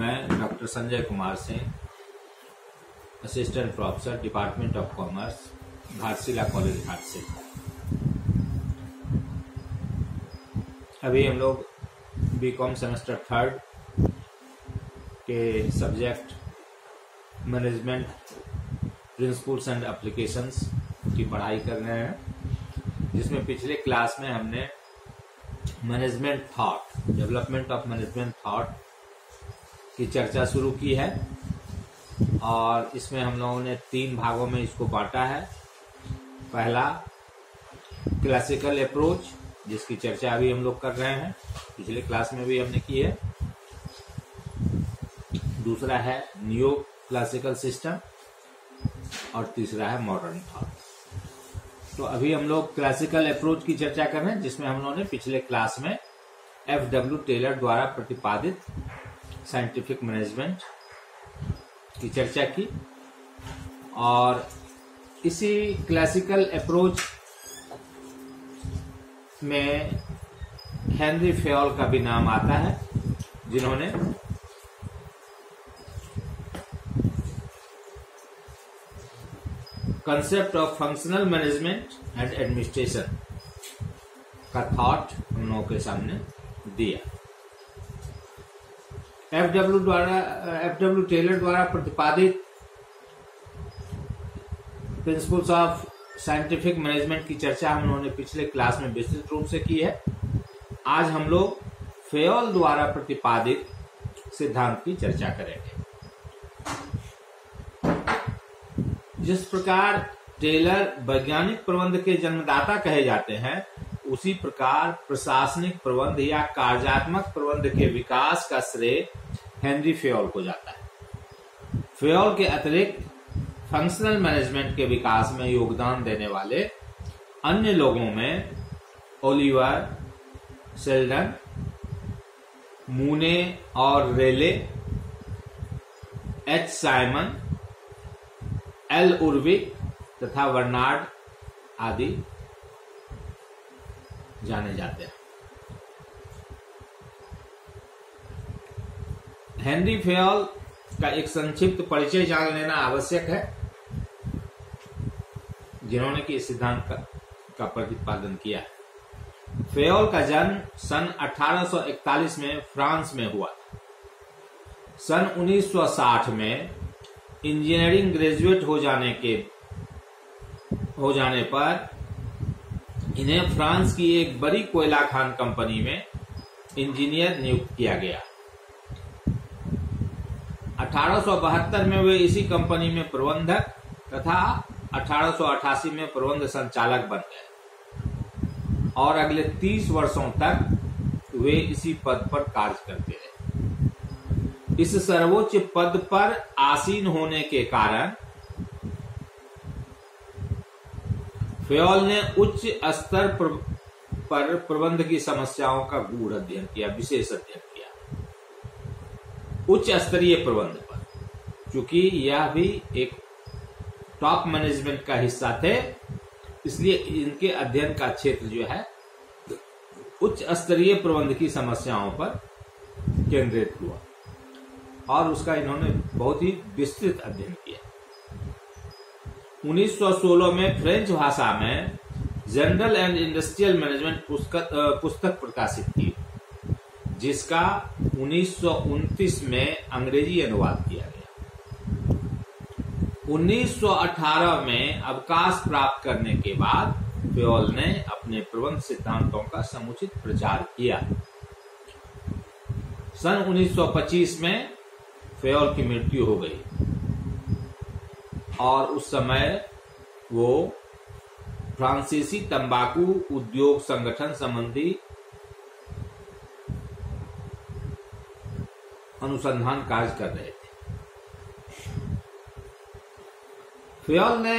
मैं doctor Sanjay Kumar Singh, assistant professor, department of commerce, Ghatshila college, Ghatshila. अभी हम लोग बीकॉम सेमेस्टर थर्ड के subject management principles and applications की पढ़ाई कर रहे हैं, जिसमें पिछले क्लास में हमने management thought development of management thought की चर्चा शुरू की है और इसमें हम लोगों ने तीन भागों में इसको बांटा है। पहला क्लासिकल अप्रोच जिसकी चर्चा अभी हम लोग कर रहे हैं, पिछले क्लास में भी हमने की है। दूसरा है न्यू क्लासिकल सिस्टम और तीसरा है मॉडर्न थॉट तो अभी हम लोग क्लासिकल अप्रोच की चर्चा कर रहे हैं, जिसमें हम लोगों ने पिछले क्लास में एफ़ डब्ल्यू टेलर द्वारा प्रतिपादित साइंटिफिक मैनेजमेंट की चर्चा की और इसी क्लासिकल अप्रोच में हेनरी फेल का भी नाम आता है, जिन्होंने concept of functional management and administration का थॉट हम लोगों के सामने दिया। एफ़ डब्ल्यू द्वारा एफ़ डब्ल्यू टेलर द्वारा प्रतिपादित प्रिंसिपल्स ऑफ़ साइंटिफिक मैनेजमेंट की चर्चा हम लोगों ने पिछले क्लास में विस्तृत रूप से की है। आज हम लोग फेयल द्वारा प्रतिपादित सिद्धांत की चर्चा करेंगे। जिस प्रकार टेलर वैज्ञानिक प्रबंध के जन्मदाता कहे जाते हैं, उसी प्रकार प्रशासनिक प्रबंध या कार्यात्मक प्रबंध के विकास का श्रेय हेनरी फेयल को जाता है। फेयल के अतिरिक्त फंक्शनल मैनेजमेंट के विकास में योगदान देने वाले अन्य लोगों में ओलिवर सेल्डन मूने और Reiley, H Simon, L Urwick तथा वर्नार्ड आदि जाने जाते हैं। हेनरी फेयल का एक संक्षिप्त परिचय जान लेना आवश्यक है जिन्होंने कि इस सिद्धांत का, का प्रतिपादन किया फेयल का जन्म सन 1841 में फ्रांस में हुआ सन 1960 में इंजीनियरिंग ग्रेजुएट हो जाने के हो जाने पर इन्हें फ्रांस की एक बड़ी कोयला खान कंपनी में इंजीनियर नियुक्त किया गया। 1872 में वे इसी कंपनी में प्रबंधक तथा 1888 में प्रबंध संचालक बन गए। और अगले 30 वर्षों तक वे इसी पद पर कार्य करते रहे। इस सर्वोच्च पद पर आसीन होने के कारण फेल ने उच्च स्तर पर प्रबंध की समस्याओं का गूढ़ अध्ययन किया, विशेष अध्ययन। उच्च स्तरीय प्रबंध पर, क्योंकि यह भी एक टॉप मैनेजमेंट का हिस्सा थे, इसलिए इनके अध्ययन का क्षेत्र जो है, उच्च स्तरीय प्रबंध की समस्याओं पर केंद्रित हुआ। और उसका इन्होंने बहुत ही विस्तृत अध्ययन किया। 1916 में फ्रेंच भाषा में जनरल एंड इंडस्ट्रियल मैनेजमेंट पुस्तक प्रकाशित की। जिसका उन्नीस में अंग्रेज़ी अनुवाद किया गया। 1918 में अवकाश प्राप्त करने के बाद फ्योल ने अपने प्रबंध सिद्धांतों का समुचित प्रचार किया। सन 1925 में फ्योल की मृत्यु हो गई और उस समय वो फ्रांसीसी तंबाकू उद्योग संगठन संबंधी अनुसंधान कार्य कर रहे थे। फ्योल ने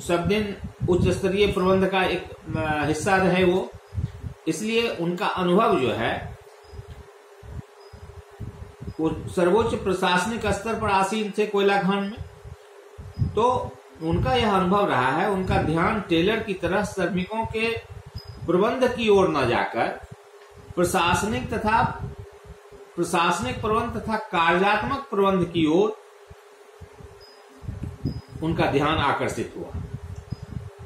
सब दिन उच्च स्तरीय प्रबंध का एक हिस्सा रहे वो। इसलिए उनका अनुभव जो है, वो सर्वोच्च प्रशासनिक स्तर पर आसीन थे कोयला खान में। तो उनका यह अनुभव रहा है, उनका ध्यान टेलर की तरह श्रमिकों के प्रबंध की ओर न जाकर प्रशासनिक तथा प्रशासनिक प्रबंध तथा कार्यात्मक प्रबंध की ओर उनका ध्यान आकर्षित हुआ।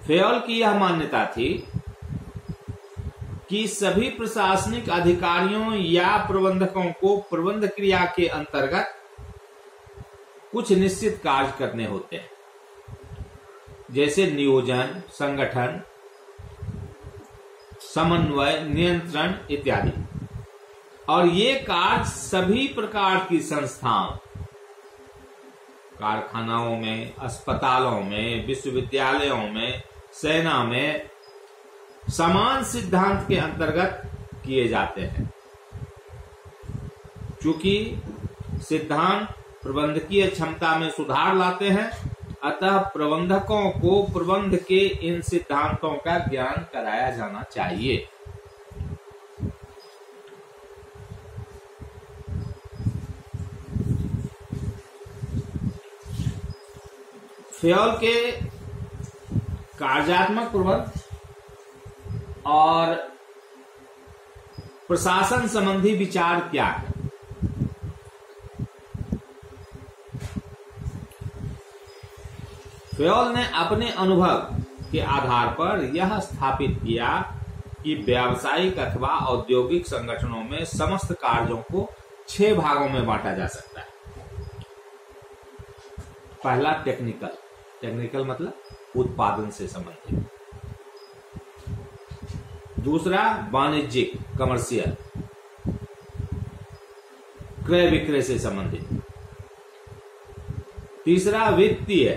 फेयल की यह मान्यता थी कि सभी प्रशासनिक अधिकारियों या प्रबंधकों को प्रबंध क्रिया के अंतर्गत कुछ निश्चित कार्य करने होते हैं। जैसे नियोजन, संगठन, समन्वय, नियंत्रण इत्यादि। और ये कार्य सभी प्रकार की संस्थाओं, कारखानाओं में, अस्पतालों में, विश्वविद्यालयों में, सेना में समान सिद्धांत के अंतर्गत किए जाते हैं। चूँकि सिद्धांत प्रबंधकीय क्षमता में सुधार लाते हैं, अतः प्रबंधकों को प्रबंध के इन सिद्धांतों का ज्ञान कराया जाना चाहिए। फ्योल के कार्यात्मक प्रबंध और प्रशासन संबंधी विचार क्या है? फ्योल ने अपने अनुभव के आधार पर यह स्थापित किया कि व्यावसायिक अथवा औद्योगिक संगठनों में समस्त कार्यों को छह भागों में बांटा जा सकता है। पहला टेक्निकल टेक्निकल मतलब उत्पादन से संबंधित। दूसरा, वाणिज्यिक कमर्शियल क्रय विक्रय से संबंधित। तीसरा, वित्तीय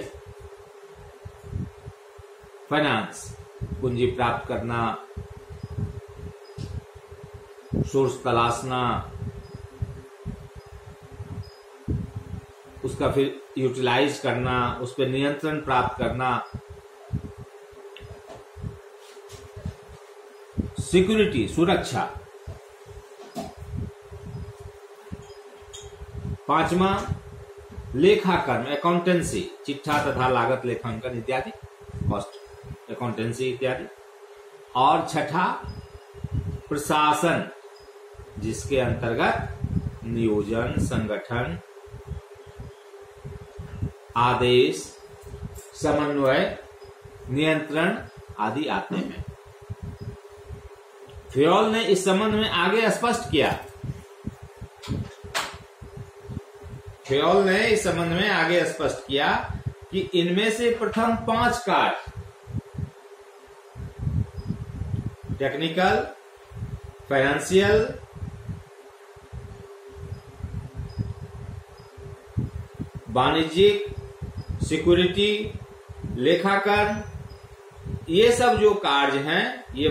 फाइनेंस पूंजी प्राप्त करना सोर्स तलाशना उसका फिर यूटिलाइज करना, उस पर नियंत्रण प्राप्त करना। सिक्योरिटी सुरक्षा। पांचवा, लेखाकर्म अकाउंटेंसी चिट्ठा तथा लागत लेखांकन इत्यादि कॉस्ट अकाउंटेंसी इत्यादि। और छठा, प्रशासन, जिसके अंतर्गत नियोजन, संगठन आदेश, समन्वय, नियंत्रण आदि आते हैं। फ्योल ने इस संबंध में आगे स्पष्ट किया। फ्योल ने इस संबंध में आगे स्पष्ट किया कि इनमें से प्रथम पाँच कार्य, टेक्निकल, फाइनेंशियल, वाणिज्यिक सिक्योरिटी लेखाकरण ये सब जो कार्य हैं, ये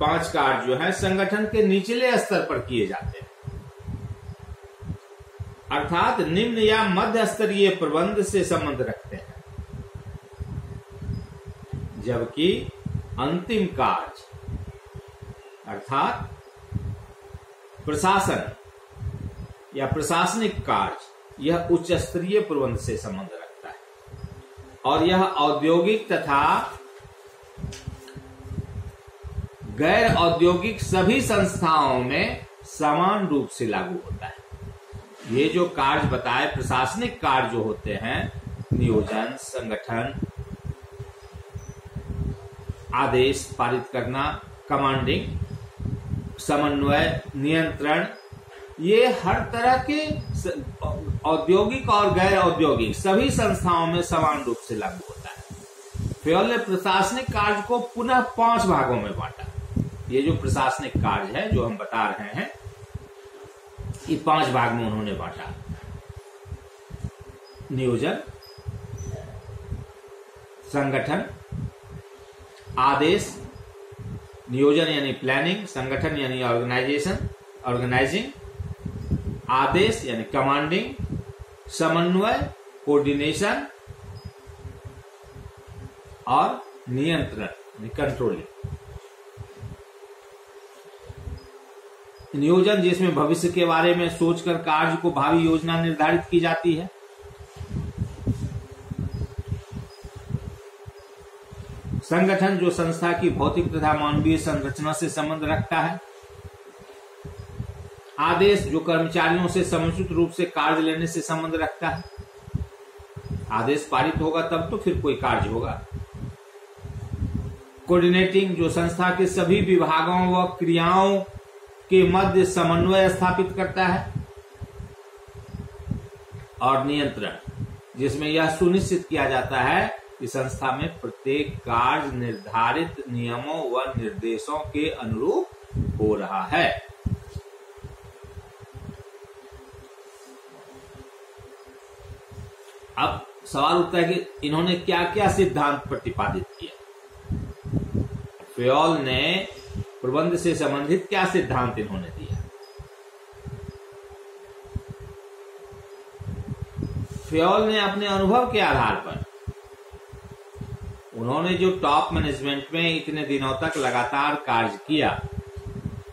पाँच कार्य जो है, संगठन के निचले स्तर पर किए जाते हैं। अर्थात निम्न या मध्य स्तरीय प्रबंध से संबंध रखते हैं। जबकि अंतिम कार्य, अर्थात प्रशासन या प्रशासनिक कार्य, यह उच्च स्तरीय प्रबंध से संबंध रखता और यह औद्योगिक तथा गैर औद्योगिक सभी संस्थाओं में समान रूप से लागू होता है। ये जो कार्य बताए, प्रशासनिक कार्य जो होते हैं, नियोजन, संगठन, आदेश पारित करना कमांडिंग समन्वय, नियंत्रण ये हर तरह के औद्योगिक और गैर औद्योगिक, सभी संस्थाओं में समान रूप से लागू होता है। फ्योल ने प्रशासनिक कार्य को पुनः पाँच भागों में बांटा। ये जो प्रशासनिक कार्य है, जो हम बता रहे हैं, ये पाँच भाग में उन्होंने बांटा। नियोजन, संगठन, आदेश, नियोजन यानी प्लानिंग संगठन यानी ऑर्गेनाइजेशन ऑर्गेनाइजिंग आदेश, यानी कमांडिंग समन्वय कोऑर्डिनेशन और नियंत्रण कंट्रोलिंग नियोजन जिसमें भविष्य के बारे में सोचकर कार्य को भावी योजना निर्धारित की जाती है। संगठन जो संस्था की भौतिक तथा मानवीय संरचना से संबंध रखता है आदेश जो कर्मचारियों से समुचित रूप से कार्य लेने से संबंध रखता है। आदेश पारित होगा तब तो फिर कोई कार्य होगा। कोऑर्डिनेटिंग जो संस्था के सभी विभागों व क्रियाओं के मध्य समन्वय स्थापित करता है। और नियंत्रण, जिसमें यह सुनिश्चित किया जाता है कि संस्था में प्रत्येक कार्य निर्धारित नियमों व निर्देशों के अनुरूप हो रहा है। अब सवाल उठता है कि इन्होंने क्या क्या सिद्धांत प्रतिपादित किया? फ्योल ने प्रबंध से संबंधित क्या सिद्धांत इन्होंने दिया? फ्योल ने अपने अनुभव के आधार पर उन्होंने जो टॉप मैनेजमेंट में इतने दिनों तक लगातार कार्य किया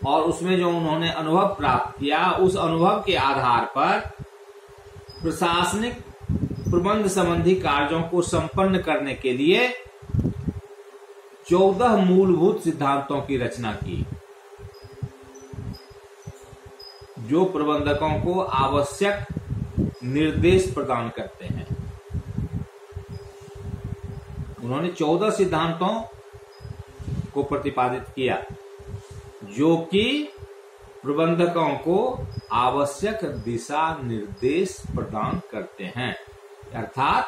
और उसमें जो उन्होंने अनुभव प्राप्त किया, उस अनुभव के आधार पर प्रशासनिक प्रबंध संबंधी कार्यों को संपन्न करने के लिए चौदह मूलभूत सिद्धांतों की रचना की। जो प्रबंधकों को आवश्यक निर्देश प्रदान करते हैं। उन्होंने चौदह सिद्धांतों को प्रतिपादित किया, जो कि प्रबंधकों को आवश्यक दिशा निर्देश प्रदान करते हैं। अर्थात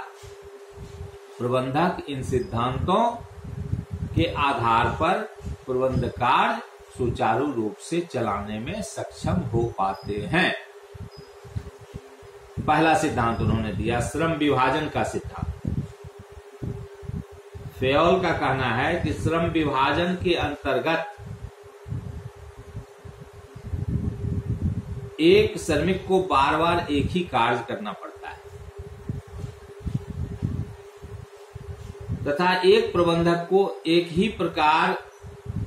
प्रबंधक इन सिद्धांतों के आधार पर प्रबंध कार्य सुचारू रूप से चलाने में सक्षम हो पाते हैं। पहला सिद्धांत उन्होंने दिया, श्रम विभाजन का सिद्धांत। फेयोल का कहना है कि श्रम विभाजन के अंतर्गत एक श्रमिक को बार बार एक ही कार्य करना पड़ता है तथा एक प्रबंधक को एक ही प्रकार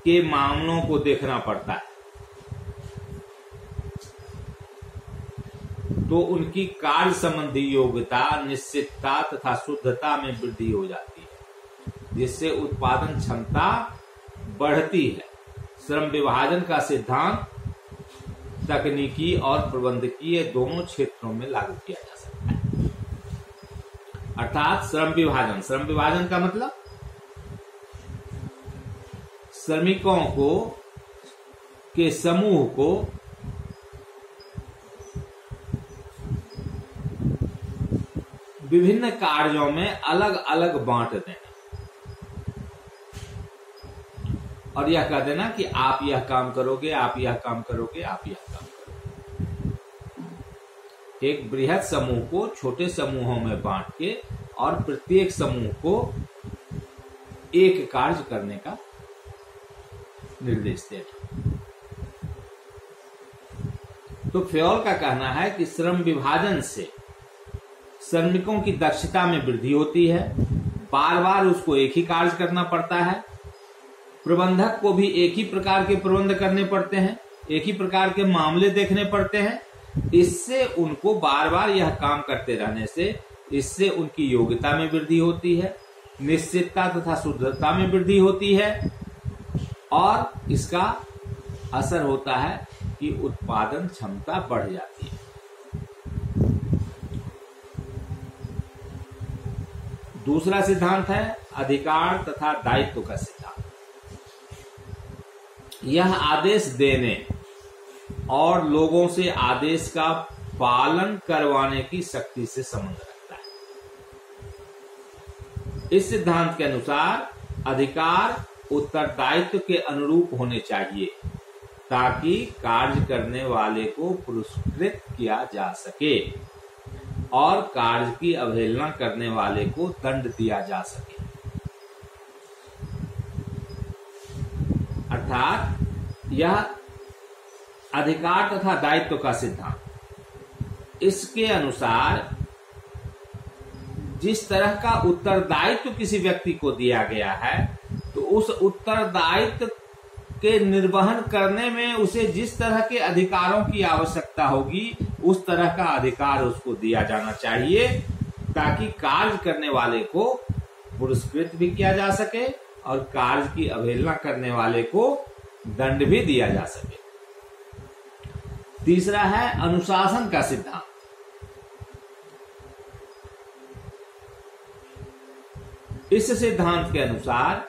के मामलों को देखना पड़ता है। तो उनकी कार्य संबंधी योग्यता, निश्चितता तथा शुद्धता में वृद्धि हो जाती है, जिससे उत्पादन क्षमता बढ़ती है। श्रम विभाजन का सिद्धांत तकनीकी और प्रबंधकीय दोनों क्षेत्रों में लागू किया जा सकता है। अर्थात श्रम विभाजन। श्रम विभाजन का मतलब? श्रमिकों को, के समूह को, विभिन्न कार्यों में अलग अलग बांट देना और यह कह देना कि आप यह काम करोगे, आप यह काम करोगे, आप यह काम एक बृहद समूह को छोटे समूहों में बांट के और प्रत्येक समूह को एक कार्य करने का निर्देश देना तो फ्योल का कहना है कि श्रम विभाजन से श्रमिकों की दक्षता में वृद्धि होती है। बार बार उसको एक ही कार्य करना पड़ता है। प्रबंधक को भी एक ही प्रकार के प्रबंध करने पड़ते हैं, एक ही प्रकार के मामले देखने पड़ते हैं। इससे उनको बार बार यह काम करते रहने से इससे उनकी योग्यता में वृद्धि होती है, निश्चितता तथा शुद्धता में वृद्धि होती है और इसका असर होता है कि उत्पादन क्षमता बढ़ जाती है। दूसरा सिद्धांत है अधिकार तथा दायित्व का सिद्धांत। यह आदेश देने और लोगों से आदेश का पालन करवाने की शक्ति से संबंध रखता है। इस सिद्धांत के अनुसार अधिकार उत्तरदायित्व के अनुरूप होने चाहिए, ताकि कार्य करने वाले को पुरस्कृत किया जा सके और कार्य की अवहेलना करने वाले को दंड दिया जा सके। अर्थात यह अधिकार तथा दायित्व का सिद्धांत। इसके अनुसार, जिस तरह का उत्तरदायित्व किसी व्यक्ति को दिया गया है तो उस उत्तरदायित्व के निर्वहन करने में उसे जिस तरह के अधिकारों की आवश्यकता होगी, उस तरह का अधिकार उसको दिया जाना चाहिए, ताकि कार्य करने वाले को पुरस्कृत भी किया जा सके और कार्य की अवहेलना करने वाले को दंड भी दिया जा सके। तीसरा है अनुशासन का सिद्धांत। इस सिद्धांत के अनुसार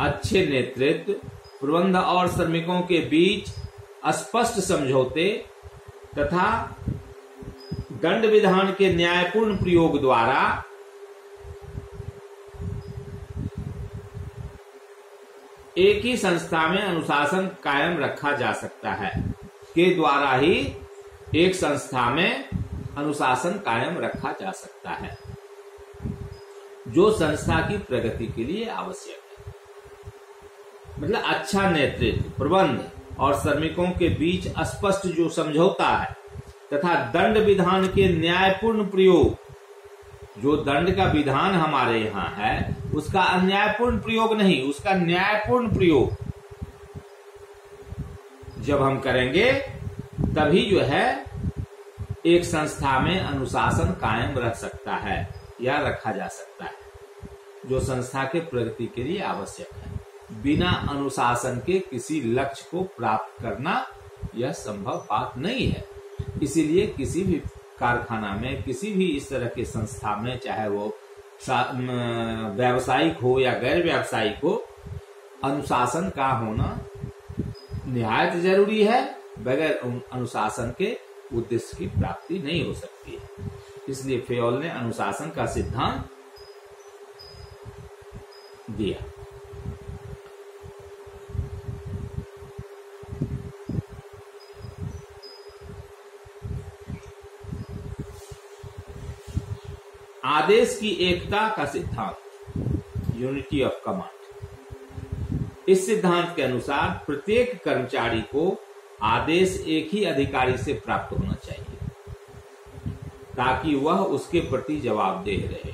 अच्छे नेतृत्व, प्रबंध और श्रमिकों के बीच स्पष्ट समझौते तथा दंड विधान के न्यायपूर्ण प्रयोग द्वारा एक ही संस्था में अनुशासन कायम रखा जा सकता है। के द्वारा ही एक संस्था में अनुशासन कायम रखा जा सकता है, जो संस्था की प्रगति के लिए आवश्यक है। मतलब अच्छा नेतृत्व, प्रबंध और श्रमिकों के बीच स्पष्ट जो समझौता है तथा दंड विधान के न्यायपूर्ण प्रयोग, जो दंड का विधान हमारे यहाँ है, उसका अन्यायपूर्ण प्रयोग नहीं, उसका न्यायपूर्ण प्रयोग जब हम करेंगे, तभी जो है, एक संस्था में अनुशासन कायम रख सकता है या रखा जा सकता है, जो संस्था के प्रगति के लिए आवश्यक है। बिना अनुशासन के किसी लक्ष्य को प्राप्त करना यह संभव बात नहीं है। इसीलिए किसी भी कारखाना में, किसी भी इस तरह के संस्था में, चाहे वो व्यावसायिक हो या गैर व्यावसायिक हो, अनुशासन का होना निहायत ज़रूरी है, बगैर अनुशासन के उद्देश्य की प्राप्ति नहीं हो सकती है। इसलिए फेयोल ने अनुशासन का सिद्धांत दिया। आदेश की एकता का सिद्धांत यूनिटी ऑफ़ कमांड इस सिद्धांत के अनुसार प्रत्येक कर्मचारी को आदेश एक ही अधिकारी से प्राप्त होना चाहिए, ताकि वह उसके प्रति जवाबदेह रहे।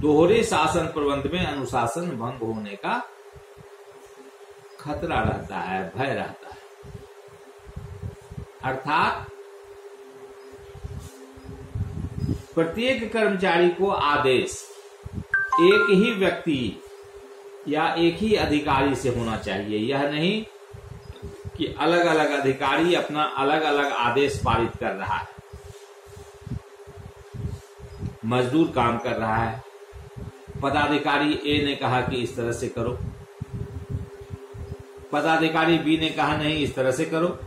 दोहरे शासन प्रबंध में अनुशासन भंग होने का खतरा रहता है, भय रहता है। अर्थात प्रत्येक कर्मचारी को आदेश एक ही व्यक्ति या एक ही अधिकारी से होना चाहिए। यह नहीं कि अलग अलग अधिकारी अपना अलग अलग आदेश पारित कर रहा है। मजदूर काम कर रहा है। पदाधिकारी ए ने कहा कि इस तरह से करो। पदाधिकारी बी ने कहा नहीं, इस तरह से करो।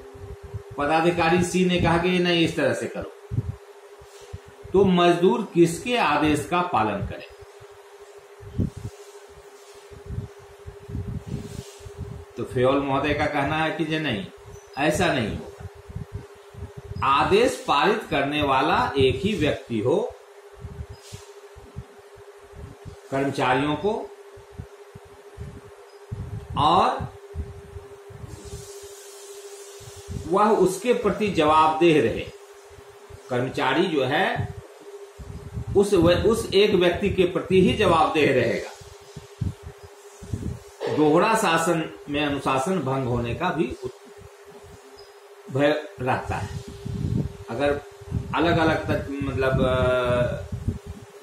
पदाधिकारी सी ने कहा कि नहीं, इस तरह से करो। तो मजदूर किसके आदेश का पालन करे? फेल महोदय का कहना है कि जे नहीं, ऐसा नहीं। होगा आदेश पारित करने वाला एक ही व्यक्ति हो, कर्मचारियों को, और वह उसके प्रति जवाबदेह रहे। कर्मचारी जो है, उस उस एक व्यक्ति के प्रति ही जवाबदेह रहेगा। दोहरा शासन में अनुशासन भंग होने का भी भय रहता है। अगर अलग अलग तक मतलब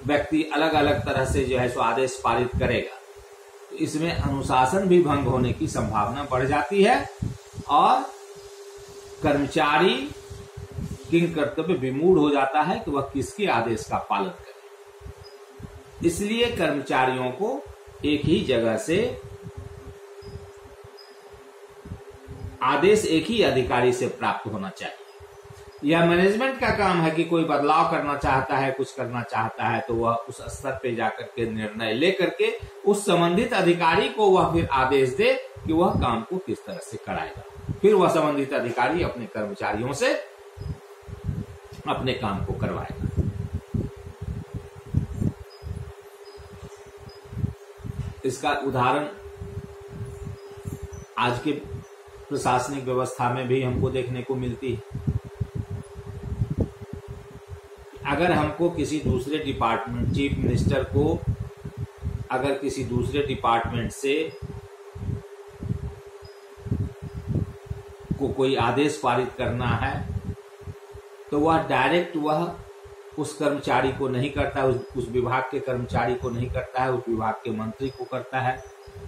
व्यक्ति अलग अलग तरह से जो है सो आदेश पारित करेगा तो इसमें अनुशासन भी भंग होने की संभावना बढ़ जाती है और कर्मचारी किंग कर्तव्य विमूढ़ हो जाता है कि वह किसके आदेश का पालन करे। इसलिए कर्मचारियों को एक ही जगह से आदेश एक ही अधिकारी से प्राप्त होना चाहिए। यह मैनेजमेंट का काम है कि कोई बदलाव करना चाहता है, कुछ करना चाहता है तो वह उस स्तर पे जाकर के निर्णय लेकर के उस संबंधित अधिकारी को वह फिर आदेश दे कि वह काम को किस तरह से कराएगा। फिर वह संबंधित अधिकारी अपने कर्मचारियों से अपने काम को करवाएगा। इसका उदाहरण आज के प्रशासनिक व्यवस्था में भी हमको देखने को मिलती है। अगर हमको किसी दूसरे डिपार्टमेंट चीफ मिनिस्टर को अगर किसी दूसरे डिपार्टमेंट से को कोई आदेश पारित करना है तो वह डायरेक्ट वह उस कर्मचारी को नहीं करता उस, उस विभाग के कर्मचारी को नहीं करता है उस विभाग के मंत्री को करता है।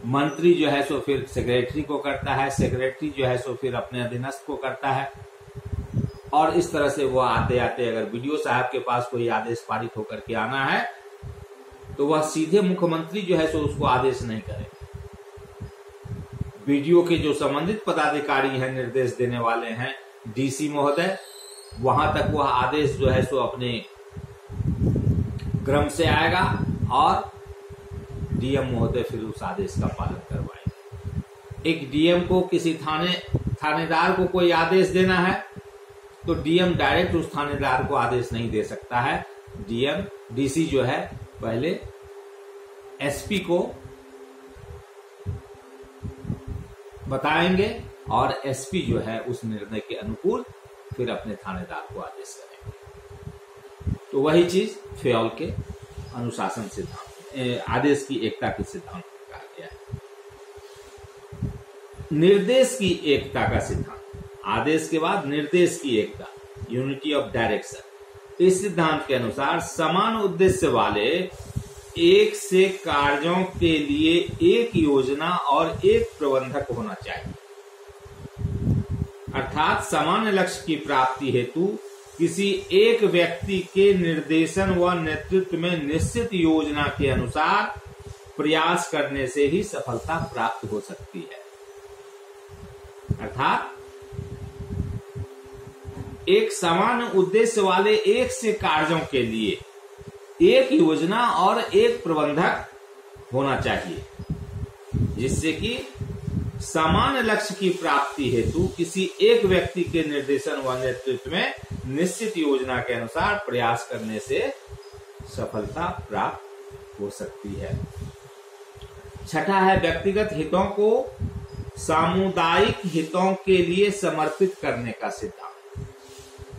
मंत्री जो है सो फिर सेक्रेटरी को करता है सेक्रेटरी जो है सो फिर अपने अधीनस्थ को करता है। और इस तरह से वो आते आते अगर वीडियो साहब के पास कोई आदेश पारित होकर के आना है तो वह सीधे मुख्यमंत्री जो है सो उसको आदेश नहीं करे वीडियो के जो संबंधित पदाधिकारी हैं, निर्देश देने वाले हैं डीसी महोदय, वहाँ तक वह आदेश जो है सो अपने क्रम से आएगा और डीएम महोदय फिर उस आदेश का पालन करवाएँगे। एक डीएम को किसी थाने, थानेदार को कोई आदेश देना है तो डीएम डायरेक्ट उस थानेदार को आदेश नहीं दे सकता है। डीएम, डीसी जो है, पहले एसपी को बताएँगे और एसपी जो है उस निर्णय के अनुकूल फिर अपने थानेदार को आदेश करेंगे। तो वही चीज़ फ्योल के अनुशासन सिद्धांत। आदेश की एकता के सिद्धांत कहा गया है? निर्देश की एकता का सिद्धांत। आदेश के बाद निर्देश की एकता यूनिटी ऑफ़ डायरेक्शन इस सिद्धांत के अनुसार समान उद्देश्य वाले एक से कार्यों के लिए एक योजना और एक प्रबंधक होना चाहिए। अर्थात सामान्य लक्ष्य की प्राप्ति हेतु किसी एक व्यक्ति के निर्देशन व नेतृत्व में निश्चित योजना के अनुसार प्रयास करने से ही सफलता प्राप्त हो सकती है। अर्थात, एक समान उद्देश्य वाले एक से कार्यों के लिए एक योजना और एक प्रबंधक होना चाहिए, जिससे कि समान लक्ष्य की प्राप्ति हेतु किसी एक व्यक्ति के निर्देशन व नेतृत्व में निश्चित योजना के अनुसार प्रयास करने से सफलता प्राप्त हो सकती है। छठा है, व्यक्तिगत हितों को सामुदायिक हितों के लिए समर्पित करने का सिद्धांत।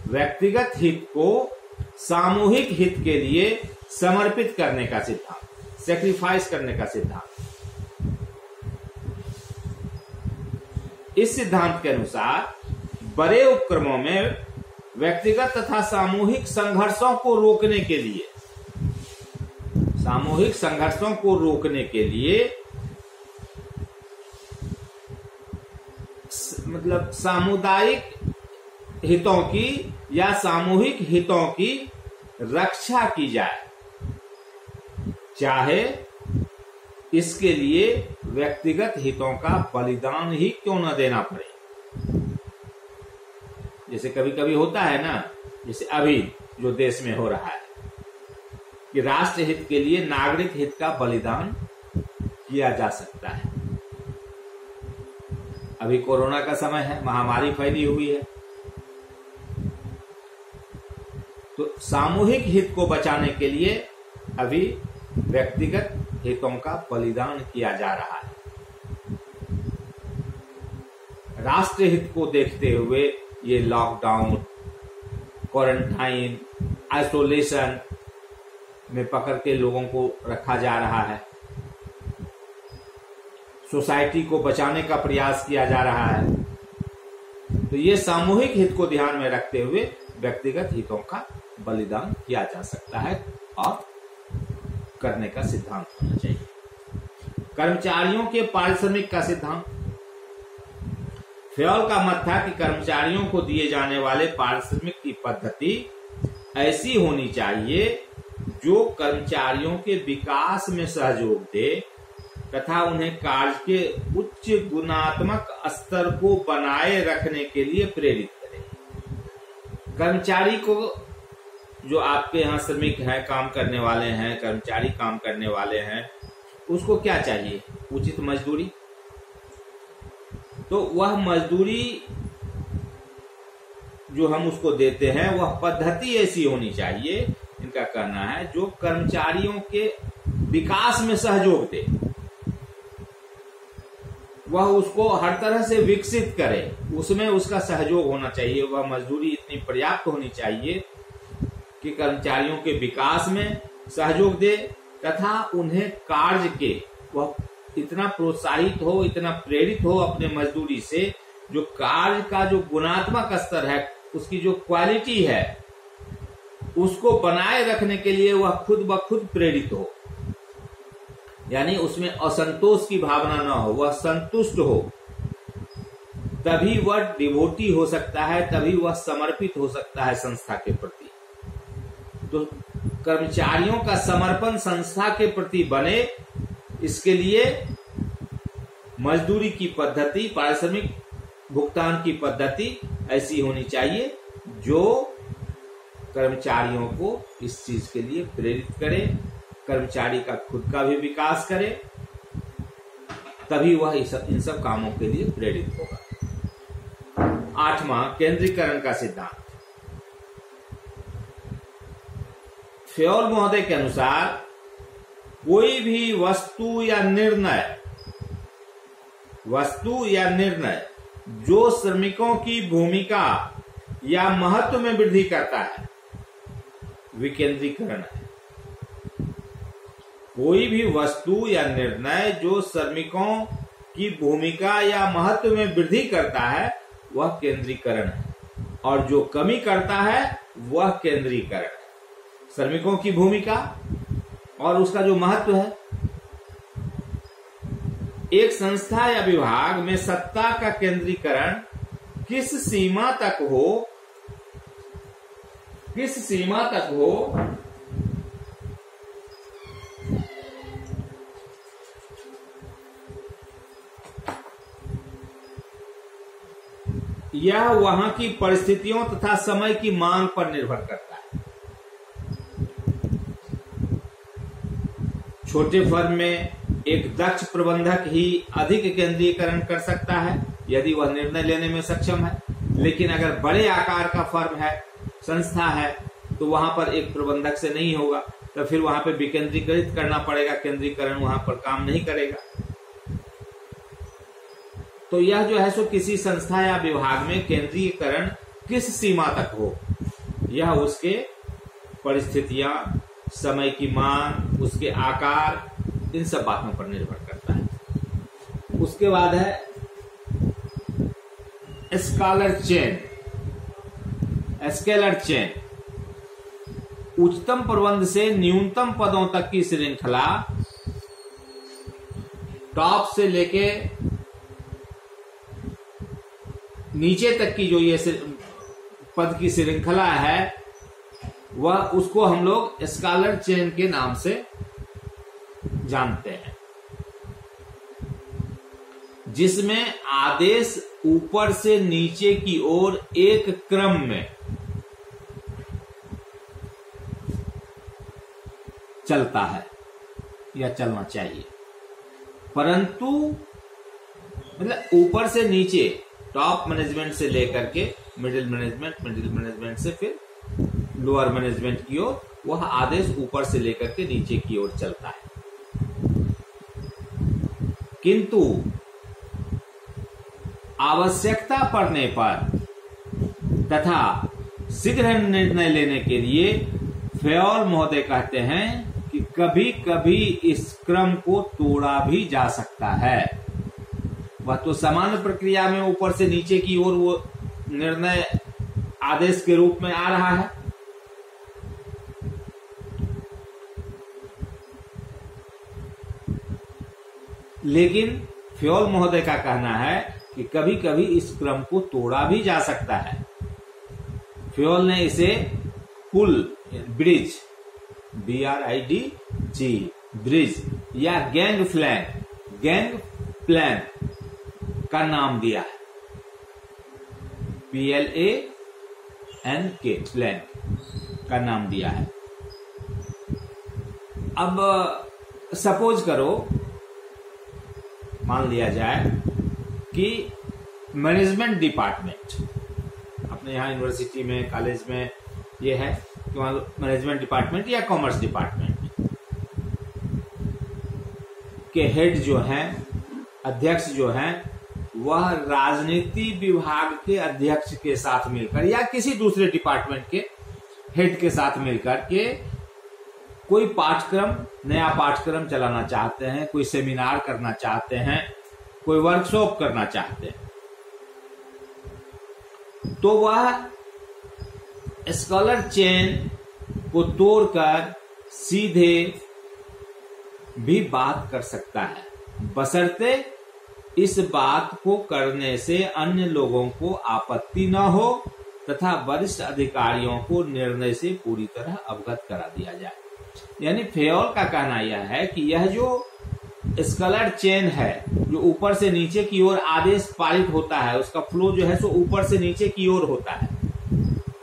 व्यक्तिगत हित को सामूहिक हित के लिए समर्पित करने का सिद्धांत सेक्रीफाइस करने का सिद्धांत। इस सिद्धांत के अनुसार, बड़े उपक्रमों में व्यक्तिगत तथा सामूहिक संघर्षों को रोकने के लिए, सामूहिक संघर्षों को रोकने के लिए मतलब सामुदायिक हितों की या सामूहिक हितों की रक्षा की जाए। चाहे इसके लिए व्यक्तिगत हितों का बलिदान ही क्यों ना देना पड़े? जैसे कभी कभी होता है ना, जैसे अभी जो देश में हो रहा है, कि राष्ट्र हित के लिए नागरिक हित का बलिदान किया जा सकता है। अभी कोरोना का समय है, महामारी फैली हुई है। तो सामूहिक हित को बचाने के लिए अभी व्यक्तिगत हितों का बलिदान किया जा रहा है। राष्ट्र हित को देखते हुए ये लॉकडाउन क्वारंटाइन आइसोलेशन में पकड़ के लोगों को रखा जा रहा है। सोसाइटी को बचाने का प्रयास किया जा रहा है। तो ये सामूहिक हित को ध्यान में रखते हुए व्यक्तिगत हितों का बलिदान किया जा सकता है और करने का सिद्धांत होना चाहिए। कर्मचारियों के पारिश्रमिक का सिद्धांत। फ्योल का मत था कि कर्मचारियों को दिए जाने वाले पारिश्रमिक की पद्धति ऐसी होनी चाहिए जो कर्मचारियों के विकास में सहयोग दे तथा उन्हें कार्य के उच्च गुणात्मक स्तर को बनाए रखने के लिए प्रेरित करे। कर्मचारी को जो आपके यहाँ श्रमिक हैं, काम करने वाले हैं, कर्मचारी काम करने वाले हैं, उसको क्या चाहिए? उचित मजदूरी? तो वह मजदूरी जो हम उसको देते हैं, वह पद्धति ऐसी होनी चाहिए, इनका कहना है, जो कर्मचारियों के विकास में सहयोग दे। वह उसको हर तरह से विकसित करे, उसमें उसका सहयोग होना चाहिए, वह मजदूरी इतनी पर्याप्त होनी चाहिए कि कर्मचारियों के विकास में सहयोग दे तथा उन्हें कार्य के, वह इतना प्रोत्साहित हो, इतना प्रेरित हो अपने मजदूरी से, जो कार्य का जो गुणात्मक स्तर है, उसकी जो क्वालिटी है, उसको बनाए रखने के लिए वह खुद ब खुद प्रेरित हो। यानी उसमें असंतोष की भावना न हो, वह संतुष्ट हो। तभी वह डिवोटी हो सकता है, तभी वह समर्पित हो सकता है संस्था के प्रति। तो कर्मचारियों का समर्पण संस्था के प्रति बने, इसके लिए मजदूरी की पद्धति, पारिश्रमिक भुगतान की पद्धति ऐसी होनी चाहिए, जो कर्मचारियों को इस चीज़ के लिए प्रेरित करे, कर्मचारी का खुद का भी विकास करे, तभी वह इन सब कामों के लिए प्रेरित होगा। आठवां, केंद्रीकरण का सिद्धांत। फ्योल महोदय के अनुसार, कोई भी वस्तु या निर्णय, वस्तु या निर्णय जो श्रमिकों की भूमिका या महत्व में वृद्धि करता है, विकेंद्रीकरण है। कोई भी वस्तु या निर्णय जो श्रमिकों की भूमिका या महत्व में वृद्धि करता है, वह केंद्रीकरण है। और जो कमी करता है, वह केंद्रीकरण श्रमिकों की भूमिका और उसका जो महत्व है। एक संस्था या विभाग में सत्ता का केंद्रीकरण किस सीमा तक हो, किस सीमा तक हो, यह वहाँ की परिस्थितियों तथा समय की मांग पर निर्भर करता है। छोटे फर्म में एक दक्ष प्रबंधक ही अधिक केंद्रीकरण कर सकता है, यदि वह निर्णय लेने में सक्षम है। लेकिन अगर बड़े आकार का फर्म है, संस्था है तो वहाँ पर एक प्रबंधक से नहीं होगा। तो फिर वहाँ पर विकेंद्रीकृत करना पड़ेगा केंद्रीकरण वहाँ पर काम नहीं करेगा। तो यह जो है सो किसी संस्था या विभाग में केंद्रीकरण किस सीमा तक हो, यह उसके परिस्थितियाँ समय की मांग, उसके आकार, इन सब बातों पर निर्भर करता है। उसके बाद है स्कॉलर चेन स्केलर चेन उच्चतम प्रबंध से न्यूनतम पदों तक की श्रृंखला टॉप से लेके नीचे तक की जो ये पद की श्रृंखला है वह उसको हम लोग स्कॉलर चेन के नाम से जानते हैं। जिसमें आदेश ऊपर से नीचे की ओर एक क्रम में चलता है या चलना चाहिए। परंतु मतलब ऊपर से नीचे टॉप मैनेजमेंट से लेकर के मिडिल मैनेजमेंट मिडिल मैनेजमेंट से फिर लोअर मैनेजमेंट की ओर, वह आदेश ऊपर से लेकर के नीचे की ओर चलता है। किंतु, आवश्यकता पड़ने पर तथा शीघ्र निर्णय लेने के लिए फ्योल महोदय कहते हैं कि कभी कभी इस क्रम को तोड़ा भी जा सकता है। वह तो सामान्य प्रक्रिया में ऊपर से नीचे की ओर वो निर्णय आदेश के रूप में आ रहा है। लेकिन फ्योल महोदय का कहना है कि कभी कभी इस क्रम को तोड़ा भी जा सकता है। फ्योल ने इसे पुल, bridge B R I D G bridge या गैंग फ्लैन गैंग प्लान का नाम दिया है। पी एल ए एन के प्लान का नाम दिया है। अब सपोज़ करो मान लिया जाए कि मैनेजमेंट डिपार्टमेंट अपने यहाँ यूनिवर्सिटी में कॉलेज में ये है कि मैनेजमेंट डिपार्टमेंट या कॉमर्स डिपार्टमेंट के हेड जो हैं, अध्यक्ष जो हैं, वह राजनीति विभाग के अध्यक्ष के साथ मिलकर या किसी दूसरे डिपार्टमेंट के हेड के साथ मिलकर के कोई पाठ्यक्रम, नया पाठ्यक्रम चलाना चाहते हैं, कोई सेमिनार करना चाहते हैं, कोई वर्कशॉप करना चाहते हैं। तो वह स्कॉलर चेन को तोड़कर सीधे भी बात कर सकता है। बसरते इस बात को करने से अन्य लोगों को आपत्ति न हो तथा वरिष्ठ अधिकारियों को निर्णय से पूरी तरह अवगत करा दिया जाए। यानी फेयोल का कहना यह है कि यह जो स्कलर चेन है, जो ऊपर से नीचे की ओर आदेश पारित होता है, उसका फ्लो जो है सो ऊपर से नीचे की ओर होता है।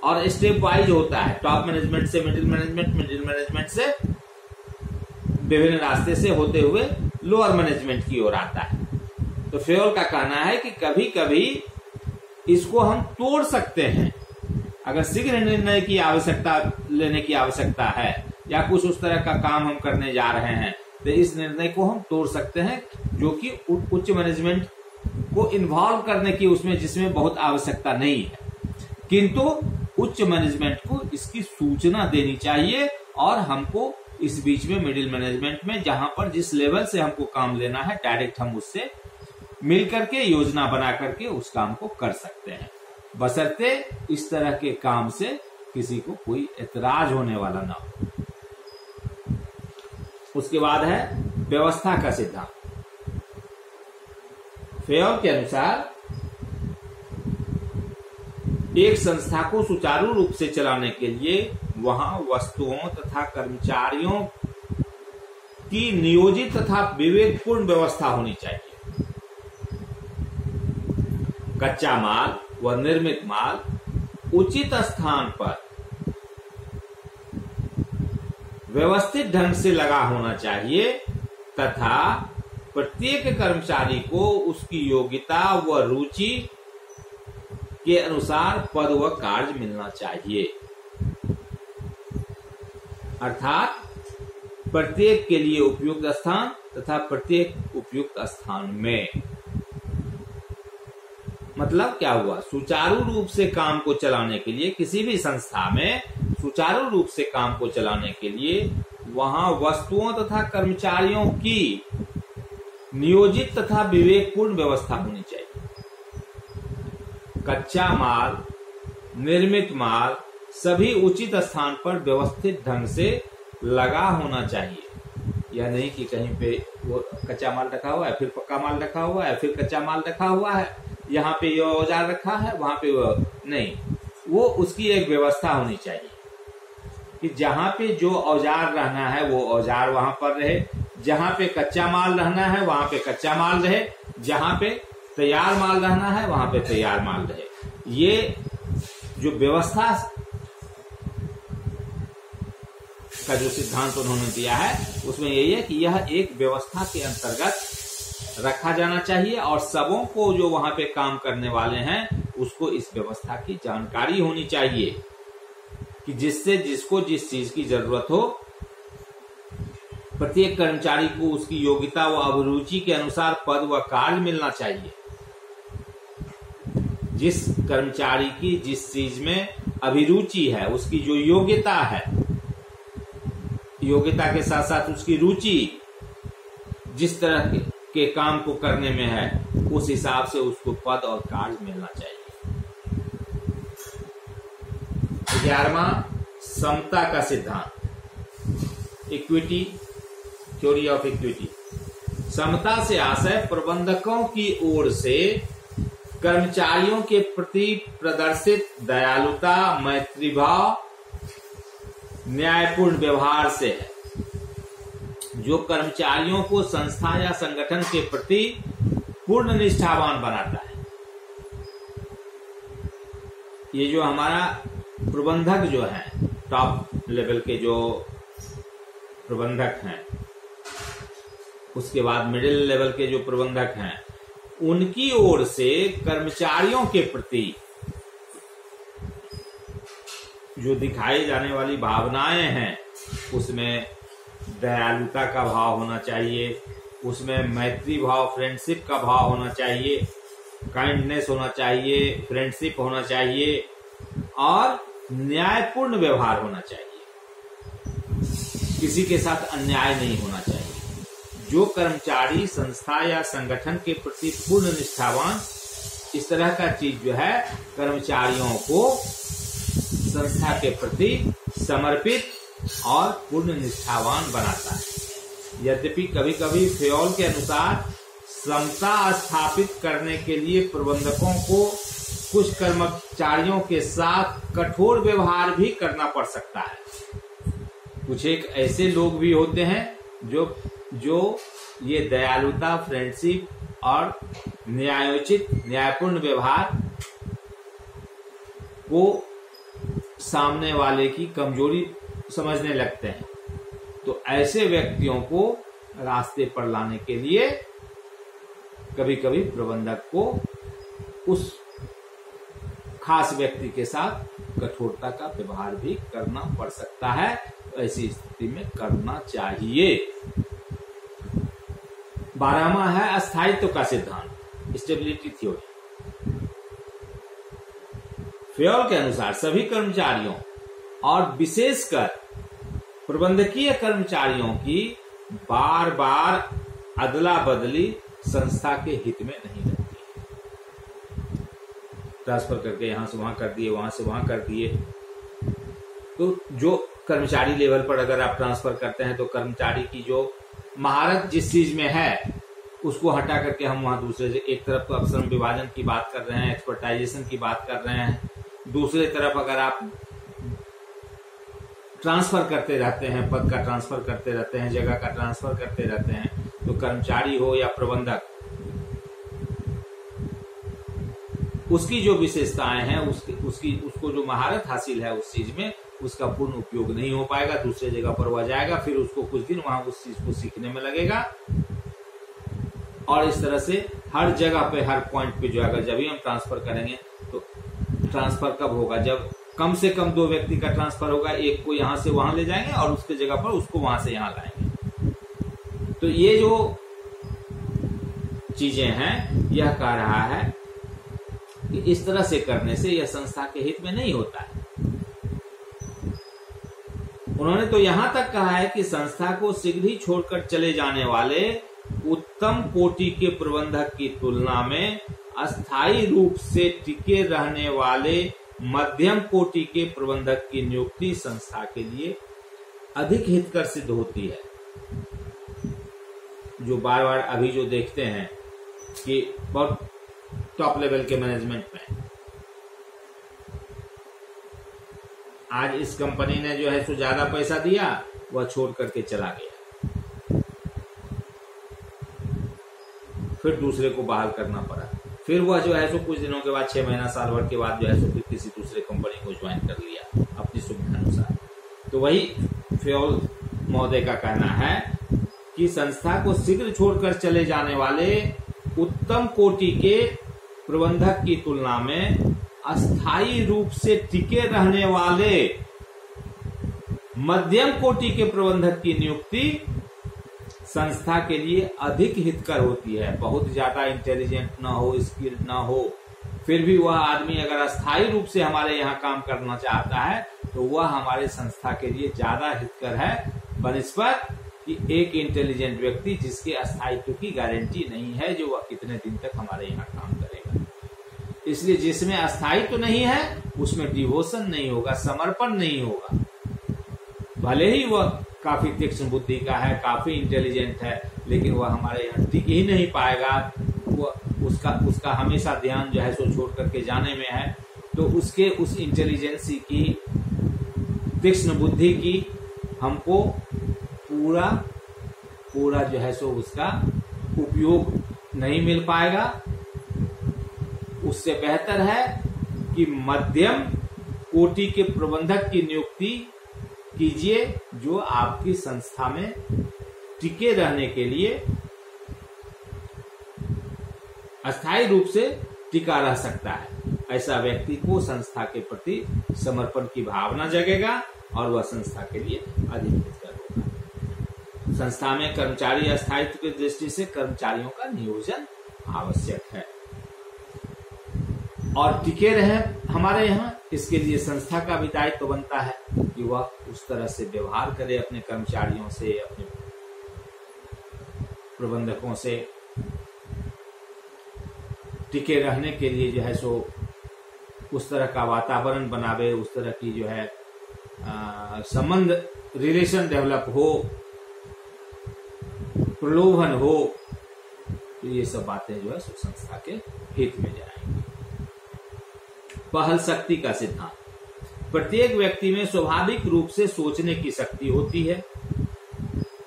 और स्टेप वाइज होता है, टॉप मैनेजमेंट से मिडिल मैनेजमेंट मिडिल मैनेजमेंट से विभिन्न रास्ते से होते हुए लोअर मैनेजमेंट की ओर आता है। तो फेयोल का कहना है कि कभी कभी इसको हम तोड़ सकते हैं, अगर शीघ्र निर्णय की आवश्यकता, लेने की आवश्यकता है। या कुछ उस तरह का काम हम करने जा रहे हैं तो इस निर्णय को हम तोड़ सकते हैं, जो कि उच्च मैनेजमेंट को इन्वॉल्व करने की उसमें, जिसमें बहुत आवश्यकता नहीं है। किंतु उच्च मैनेजमेंट को इसकी सूचना देनी चाहिए और हमको इस बीच में मिडिल मैनेजमेंट में, जहाँ पर जिस लेवल से हमको काम लेना है डायरेक्ट हम उससे मिल करके, योजना बना करके उस काम को कर सकते हैं। बसरते इस तरह के काम से किसी को कोई एतराज़ होने वाला ना हो। उसके बाद है व्यवस्था का सिद्धांत। फेयर के अनुसार एक संस्था को सुचारू रूप से चलाने के लिए वहाँ वस्तुओं तथा कर्मचारियों की नियोजित तथा विवेकपूर्ण व्यवस्था होनी चाहिए। कच्चा माल व निर्मित माल उचित स्थान पर व्यवस्थित ढंग से लगा होना चाहिए तथा प्रत्येक कर्मचारी को उसकी योग्यता व रुचि के अनुसार पद व कार्य मिलना चाहिए। अर्थात प्रत्येक के लिए उपयुक्त स्थान तथा प्रत्येक उपयुक्त स्थान में। मतलब क्या हुआ? सुचारू रूप से काम को चलाने के लिए किसी भी संस्था में सुचारू रूप से काम को चलाने के लिए वहाँ वस्तुओं तथा कर्मचारियों की नियोजित तथा विवेकपूर्ण व्यवस्था होनी चाहिए। कच्चा माल, निर्मित माल सभी उचित स्थान पर व्यवस्थित ढंग से लगा होना चाहिए। यह नहीं कि कहीं पे वो कच्चा माल रखा हुआ है, फिर पक्का माल रखा हुआ है, फिर कच्चा माल रखा हुआ है। यहाँ पे ये औज़ार रखा है, वहाँ पे वो नहीं। वो उसकी एक व्यवस्था होनी चाहिए कि जहाँ पे जो औज़ार रहना है, वो औज़ार वहाँ पर रहे। जहाँ पे कच्चा माल रहना है, वहाँ पे कच्चा माल रहे। जहाँ पे तैयार माल रहना है, वहाँ पे तैयार माल रहे। ये जो व्यवस्था का जो सिद्धांत उन्होंने दिया है, उसमें यही है कि यह एक व्यवस्था के अंतर्गत रखा जाना चाहिए और सबों को जो वहाँ पे काम करने वाले हैं, उसको इस व्यवस्था की जानकारी होनी चाहिए कि जिससे जिसको जिस चीज़ की ज़रूरत हो, प्रत्येक कर्मचारी को उसकी योग्यता व अभिरुचि के अनुसार पद व कार्य मिलना चाहिए। जिस कर्मचारी की जिस चीज़ में अभिरुचि है, उसकी जो योग्यता है, योग्यता के साथ साथ उसकी रुचि, जिस तरह के के काम को करने में है, उस हिसाब से उसको पद और कार्य मिलना चाहिए। ग्यारहवा, समता का सिद्धांत। इक्विटी थ्योरी ऑफ़ इक्विटी समता से आशय प्रबंधकों की ओर से कर्मचारियों के प्रति प्रदर्शित दयालुता मैत्रीभाव न्यायपूर्ण व्यवहार से है। जो कर्मचारियों को संस्था या संगठन के प्रति पूर्ण निष्ठावान बनाता है। ये जो हमारा प्रबंधक जो है टॉप लेवल के जो प्रबंधक हैं, उसके बाद मिडिल लेवल के जो प्रबंधक हैं, उनकी ओर से कर्मचारियों के प्रति जो दिखाई जाने वाली भावनाएँ हैं, उसमें दयालुता का भाव होना चाहिए, उसमें मैत्री भाव फ्रेंडशिप का भाव होना चाहिए काइंडनेस होना चाहिए फ्रेंडशिप होना चाहिए, और न्यायपूर्ण व्यवहार होना चाहिए। किसी के साथ अन्याय नहीं होना चाहिए। जो कर्मचारी, संस्था या संगठन के प्रति पूर्ण निष्ठावान, इस तरह का चीज़ जो है, कर्मचारियों को संस्था के प्रति समर्पित और पूर्ण निष्ठावान बनाता है। यद्यपि कभी कभी फ्योल के अनुसार समता स्थापित करने के लिए प्रबंधकों को कुछ कर्मचारियों के साथ कठोर व्यवहार भी करना पड़ सकता है। कुछ एक ऐसे लोग भी होते हैं जो जो ये दयालुता, फ्रेंडशिप और न्यायोचित, न्यायपूर्ण व्यवहार को सामने वाले की कमज़ोरी समझने लगते हैं। तो ऐसे व्यक्तियों को रास्ते पर लाने के लिए कभी कभी प्रबंधक को उस खास व्यक्ति के साथ कठोरता का व्यवहार भी करना पड़ सकता है। ऐसी स्थिति में करना चाहिए। बारहवा है अस्थायित्व का सिद्धांत स्टेबिलिटी थ्योरी फ्योल के अनुसार सभी कर्मचारियों और विशेषकर प्रबंधकीय कर्मचारियों की बार बार अदला बदली संस्था के हित में नहीं रहती। ट्रांसफ़र करके यहाँ से वहाँ कर दिए, वहाँ से वहाँ कर दिए। तो जो कर्मचारी लेवल पर अगर आप ट्रांसफ़र करते हैं तो कर्मचारी की जो महारत जिस चीज़ में है, उसको हटा करके हम वहाँ दूसरे से, एक तरफ़ तो अवसर विभाजन की बात कर रहे हैं, एक्सपर्टाइजेशन की बात कर रहे हैं। दूसरे तरफ़ अगर आप ट्रांसफ़र करते रहते हैं, पद का ट्रांसफ़र करते रहते हैं, जगह का ट्रांसफ़र करते रहते हैं। तो कर्मचारी हो या प्रबंधक, उसकी जो विशेषताएँ हैं, उसकी उसकी, उसको जो महारत हासिल है उस चीज़ में, उसका पूर्ण उपयोग नहीं हो पाएगा, दूसरे जगह पर वह जाएगा, फिर उसको कुछ दिन वहाँ उस चीज़ को सीखने में लगेगा। और इस तरह से हर जगह पे, हर पॉइंट पे जो अगर जब ही हम ट्रांसफ़र करेंगे तो ट्रांसफ़र कब होगा? जब कम से कम दो व्यक्ति का ट्रांसफ़र होगा, एक को यहाँ से वहाँ ले जाएँगे और उसके जगह पर उसको वहाँ से यहाँ लाएँगे। तो ये जो चीज़ें हैं, यह कह रहा है कि इस तरह से करने से यह संस्था के हित में नहीं होता है। उन्होंने तो यहाँ तक कहा है कि संस्था को शीघ्र ही छोड़कर चले जाने वाले उत्तम कोटि के प्रबंधक की तुलना में अस्थायी रूप से टिके रहने वाले मध्यम कोटि के प्रबंधक की नियुक्ति संस्था के लिए अधिक हितकर सिद्ध होती है। जो बार बार अभी जो देखते हैं कि बहुत टॉप लेवल के मैनेजमेंट में। आज इस कंपनी ने जो है सो ज़्यादा पैसा दिया, वह छोड़ करके चला गया। फिर दूसरे को बहाल करना पड़ा। फिर वह जो है सो कुछ दिनों के बाद, छह महीना, साल भर के बाद जो है सो फिर किसी दूसरे कंपनी को ज्वाइन कर लिया, अपनी सुविधा अनुसार तो वही फ्योल महोदय का कहना है कि संस्था को शीघ्र छोड़कर चले जाने वाले उत्तम कोटि के प्रबंधक की तुलना में अस्थायी रूप से टिके रहने वाले मध्यम कोटि के प्रबंधक की नियुक्ति संस्था के लिए अधिक हितकर होती है। बहुत ज़्यादा इंटेलिजेंट ना हो स्किल्ड ना हो, फिर भी वह आदमी अगर अस्थायी रूप से हमारे यहाँ काम करना चाहता है तो वह हमारे संस्था के लिए ज़्यादा हितकर है। बनस्पत कि एक इंटेलिजेंट व्यक्ति जिसके अस्थायित्व की गारंटी नहीं है, जो वह कितने दिन तक हमारे यहाँ काम करेगा। इसलिए जिसमें अस्थायित्व नहीं है, उसमें डिवोशन नहीं होगा, समर्पण नहीं होगा। भले ही वह काफ़ी तीक्ष्ण बुद्धि का है, काफ़ी इंटेलिजेंट है, लेकिन वह हमारे यहाँ टिक ही नहीं पाएगा। वह उसका उसका हमेशा ध्यान जो है सो छोड़ करके जाने में है। तो उसके उस इंटेलिजेंसी की, तीक्ष्ण बुद्धि की हमको पूरा पूरा जो है सो उसका उपयोग नहीं मिल पाएगा। उससे बेहतर है कि मध्यम कोटि के प्रबंधक की नियुक्ति कीजिए जो आपकी संस्था में टिके रहने के लिए अस्थायी रूप से टिका रह सकता है। ऐसा व्यक्ति को संस्था के प्रति समर्पण की भावना जगेगा और वह संस्था के लिए अधिक हितकर होगा संस्था में कर्मचारी अस्थायित्व की दृष्टि से कर्मचारियों का नियोजन आवश्यक है। और टिके रहे हमारे यहाँ, इसके लिए संस्था का भी दायित्व तो बनता है कि वह उस तरह से व्यवहार करे अपने कर्मचारियों से, अपने प्रबंधकों से। टिके रहने के लिए जो है सो उस तरह का वातावरण बनावे, उस तरह की जो है संबंध, रिलेशन डेवलप हो, प्रलोभन हो तो ये सब बातें जो है सो संस्था के हित में जाएँगी। पहल शक्ति का सिद्धांत। प्रत्येक व्यक्ति में स्वाभाविक रूप से सोचने की शक्ति होती है,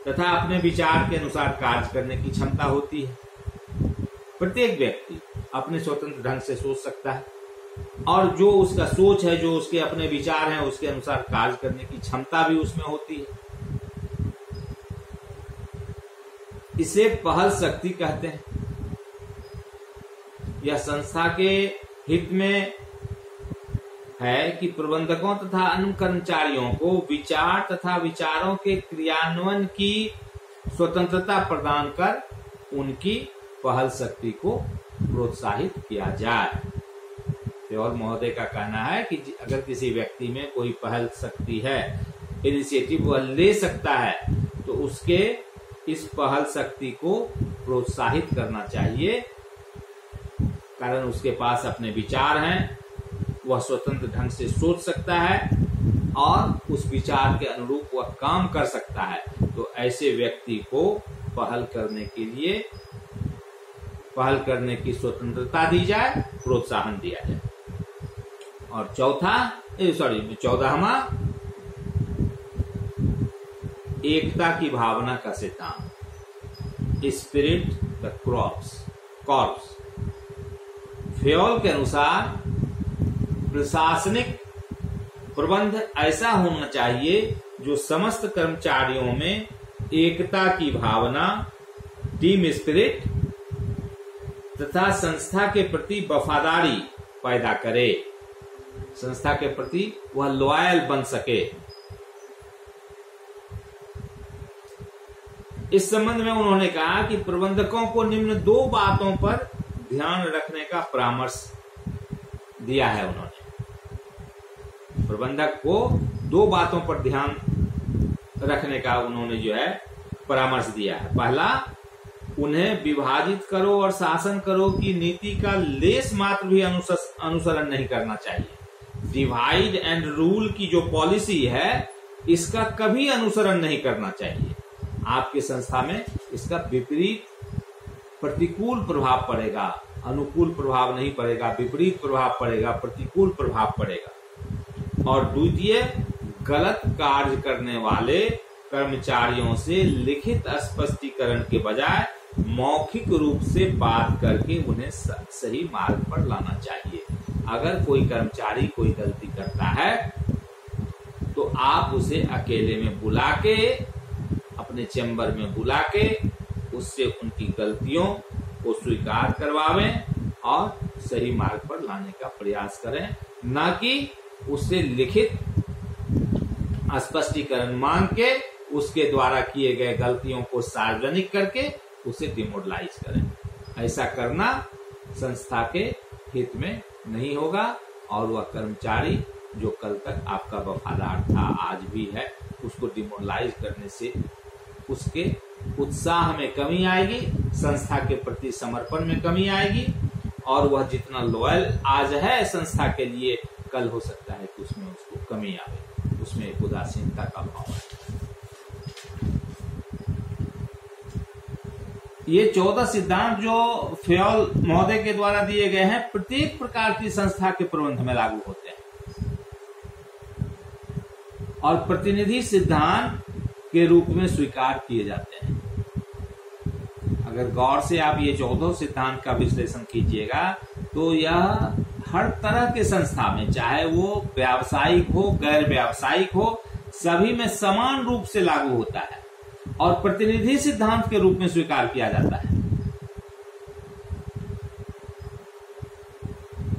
तथा अपने विचार के अनुसार कार्य करने की क्षमता होती है। प्रत्येक व्यक्ति अपने स्वतंत्र ढंग से सोच सकता है, और जो उसका सोच है, जो उसके अपने विचार हैं, उसके अनुसार कार्य करने की क्षमता भी उसमें होती है। इसे पहल शक्ति कहते हैं। यह संस्था के हित में है कि प्रबंधकों तथा अन्य कर्मचारियों को विचार तथा विचारों के क्रियान्वयन की स्वतंत्रता प्रदान कर उनकी पहल शक्ति को प्रोत्साहित किया जाए। और महोदय का कहना है कि अगर किसी व्यक्ति में कोई पहल शक्ति है इनिशिएटिव वह ले सकता है तो उसके इस पहल शक्ति को प्रोत्साहित करना चाहिए। कारण उसके पास अपने विचार हैं वह स्वतंत्र ढंग से सोच सकता है और उस विचार के अनुरूप वह काम कर सकता है। तो ऐसे व्यक्ति को पहल करने के लिए, पहल करने की स्वतंत्रता दी जाए, प्रोत्साहन दिया जाए। और चौथा सॉरी चौदहवा, एकता की भावना का सिद्धांत। Spirit de crops corps Fayol के अनुसार प्रशासनिक प्रबंध ऐसा होना चाहिए जो समस्त कर्मचारियों में एकता की भावना, टीम स्पिरिट तथा संस्था के प्रति वफादारी पैदा करे। संस्था के प्रति वह लॉयल बन सके। इस संबंध में उन्होंने कहा कि प्रबंधकों को निम्न दो बातों पर ध्यान रखने का परामर्श दिया है उन्होंने। प्रबंधक को दो बातों पर ध्यान रखने का उन्होंने जो है परामर्श दिया है। पहला, उन्हें विभाजित करो और शासन करो की नीति का लेस मात्र भी अनुसरण नहीं करना चाहिए। डिवाइड एंड रूल की जो पॉलिसी है, इसका कभी अनुसरण नहीं करना चाहिए। आपकी संस्था में इसका विपरीत प्रतिकूल प्रभाव पड़ेगा। अनुकूल प्रभाव नहीं पड़ेगा, विपरीत प्रभाव पड़ेगा, प्रतिकूल प्रभाव पड़ेगा। और द्वितीय, गलत कार्य करने वाले कर्मचारियों से लिखित स्पष्टीकरण के बजाय मौखिक रूप से बात करके उन्हें सही मार्ग पर लाना चाहिए। अगर कोई कर्मचारी कोई गलती करता है तो आप उसे अकेले में बुला के, अपने चैम्बर में बुला के, उससे उनकी गलतियों को स्वीकार करवावें और सही मार्ग पर लाने का प्रयास करें। न कि उससे लिखित स्पष्टीकरण मांग के उसके द्वारा किए गए गलतियों को सार्वजनिक करके उसे डिमोडलाइज करें। ऐसा करना संस्था के हित में नहीं होगा और वह कर्मचारी जो कल तक आपका वफादार था, आज भी है, उसको डिमोडलाइज करने से उसके उत्साह में कमी आएगी, संस्था के प्रति समर्पण में कमी आएगी और वह जितना लॉयल आज है संस्था के लिए कल हो सकता है कि उसमें उसको कमी आए, उसमें एक उदासीनता का भाव है ये चौदह सिद्धांत जो फ्योल महोदय के द्वारा दिए गए हैं, प्रत्येक प्रकार की संस्था के प्रबंध में लागू होते हैं। और प्रतिनिधि सिद्धांत के रूप में स्वीकार किए जाते हैं। अगर गौर से आप ये चौदह सिद्धांत का विश्लेषण कीजिएगा तो यह हर तरह के संस्था में, चाहे वो व्यावसायिक हो, गैर व्यावसायिक हो, सभी में समान रूप से लागू होता है और प्रतिनिधि सिद्धांत के रूप में स्वीकार किया जाता है।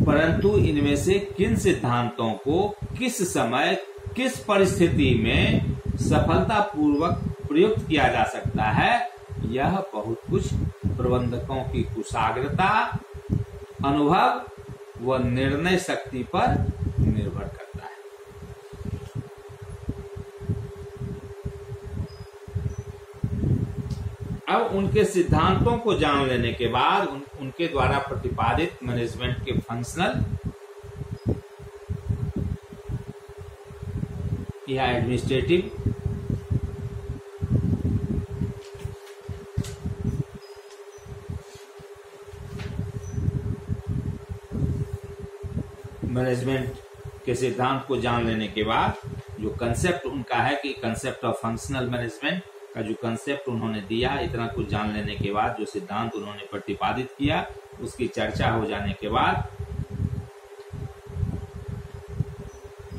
परंतु इनमें से किन सिद्धांतों को किस समय, किस परिस्थिति में सफलतापूर्वक प्रयुक्त किया जा सकता है, यह बहुत कुछ प्रबंधकों की कुशाग्रता, अनुभव व निर्णय शक्ति पर निर्भर करता है। अब उनके सिद्धांतों को जान लेने के बाद उन, उनके द्वारा प्रतिपादित मैनेजमेंट के फंक्शनल या एडमिनिस्ट्रेटिव मैनेजमेंट के सिद्धांत को जान लेने के बाद जो कंसेप्ट उनका है कि कंसेप्ट ऑफ़ फंक्शनल मैनेजमेंट का जो कंसेप्ट उन्होंने दिया, इतना कुछ जान लेने के बाद जो सिद्धांत उन्होंने प्रतिपादित किया, उसकी चर्चा हो जाने के बाद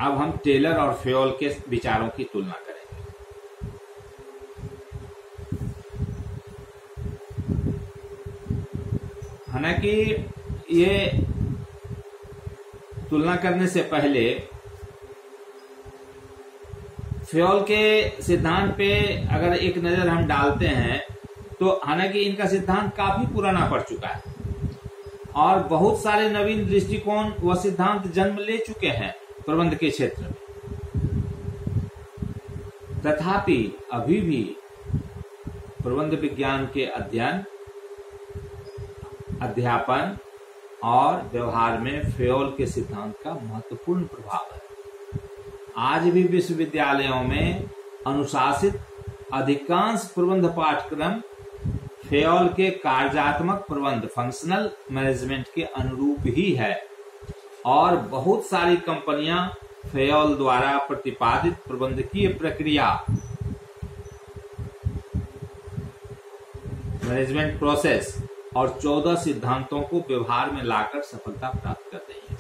अब हम टेलर और फ्योल के विचारों की तुलना करेंगे। हालाँकि ये तुलना करने से पहले, फ्योल के सिद्धांत पे अगर एक नज़र हम डालते हैं तो हालाँकि इनका सिद्धांत काफ़ी पुराना पड़ चुका है। और बहुत सारे नवीन दृष्टिकोण व सिद्धांत जन्म ले चुके हैं प्रबंध के क्षेत्र में। तथापि, अभी भी प्रबंध विज्ञान के अध्ययन, अध्यापन और व्यवहार में फेयोल के सिद्धांत का महत्वपूर्ण प्रभाव है। आज भी विश्वविद्यालयों में अनुशासित अधिकांश प्रबंध पाठ्यक्रम फेयोल के कार्यात्मक प्रबंध फंक्शनल मैनेजमेंट के अनुरूप ही है और बहुत सारी कंपनियाँ फेयोल द्वारा प्रतिपादित प्रबंधकीय प्रक्रिया। मैनेजमेंट प्रोसेस और चौदह सिद्धांतों को व्यवहार में लाकर सफलता प्राप्त कर रही है।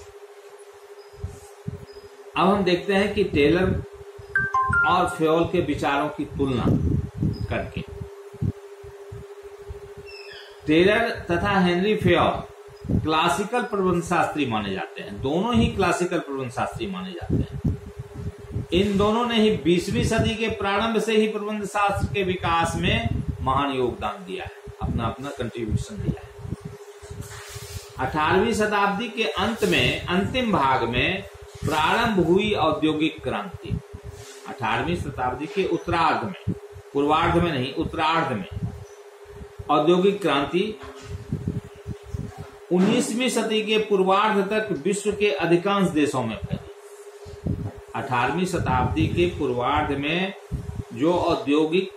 अब हम देखते हैं कि टेलर और फेयोल के विचारों की तुलना करके। टेलर तथा हेनरी फेयोल क्लासिकल प्रबंध शास्त्री माने जाते हैं। दोनों ही क्लासिकल प्रबंध शास्त्री माने जाते हैं। इन दोनों ने ही बीसवीं सदी के प्रारंभ से ही प्रबंध शास्त्र के विकास में महान योगदान दिया है। अपना अपना कंट्रीब्यूशन दिया है। अठारहवीं शताब्दी के अंत में, अंतिम भाग में प्रारंभ हुई औद्योगिक क्रांति। अठारहवीं शताब्दी के उत्तरार्ध में, पूर्वार्ध में नहीं, उत्तरार्ध में औद्योगिक क्रांति 19वीं सदी के पूर्वार्ध तक विश्व के अधिकांश देशों में फैली। 18वीं शताब्दी के पूर्वार्ध में जो औद्योगिक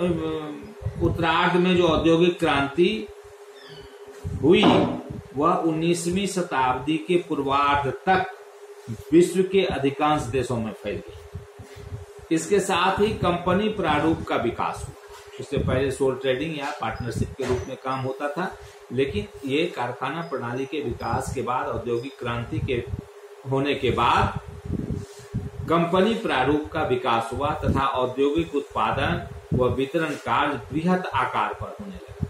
उत्तरार्ध में जो औद्योगिक क्रांति हुई, वह 19वीं शताब्दी के पूर्वार्ध तक विश्व के अधिकांश देशों में फैल गई। इसके साथ ही कंपनी प्रारूप का विकास हुआ। उससे पहले सोल ट्रेडिंग या पार्टनरशिप के रूप में काम होता था, लेकिन ये कारखाना प्रणाली के विकास के बाद, औद्योगिक क्रांति के होने के बाद कंपनी प्रारूप का विकास हुआ तथा औद्योगिक उत्पादन व वितरण कार्य बृहद आकार पर होने लगा।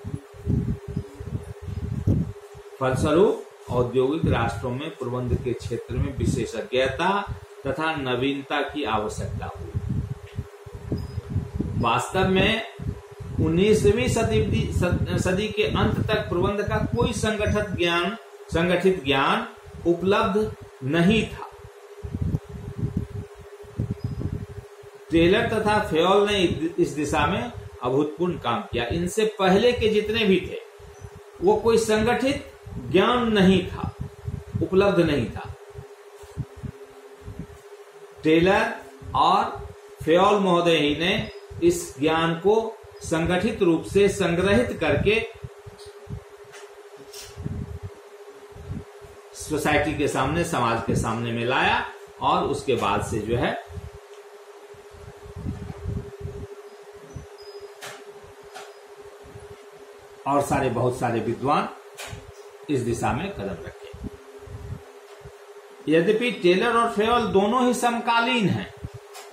फलस्वरूप, औद्योगिक राष्ट्रों में, प्रबंध के क्षेत्र में विशेषज्ञता तथा नवीनता की आवश्यकता हुई। वास्तव में, उन्नीसवीं सदी सदी के अंत तक प्रबंध का कोई संगठित ज्ञान संगठित ज्ञान उपलब्ध नहीं था। टेलर तथा फेयोल ने इस दिशा में अभूतपूर्ण काम किया। इनसे पहले के जितने भी थे, वो कोई संगठित ज्ञान नहीं था, उपलब्ध नहीं था। टेलर और फेयोल महोदय ही ने इस ज्ञान को संगठित रूप से संग्रहित करके सोसाइटी के सामने, समाज के सामने में लाया और उसके बाद से जो है और सारे बहुत सारे विद्वान इस दिशा में कदम रखे। यद्यपि टेलर और फेयल दोनों ही समकालीन हैं,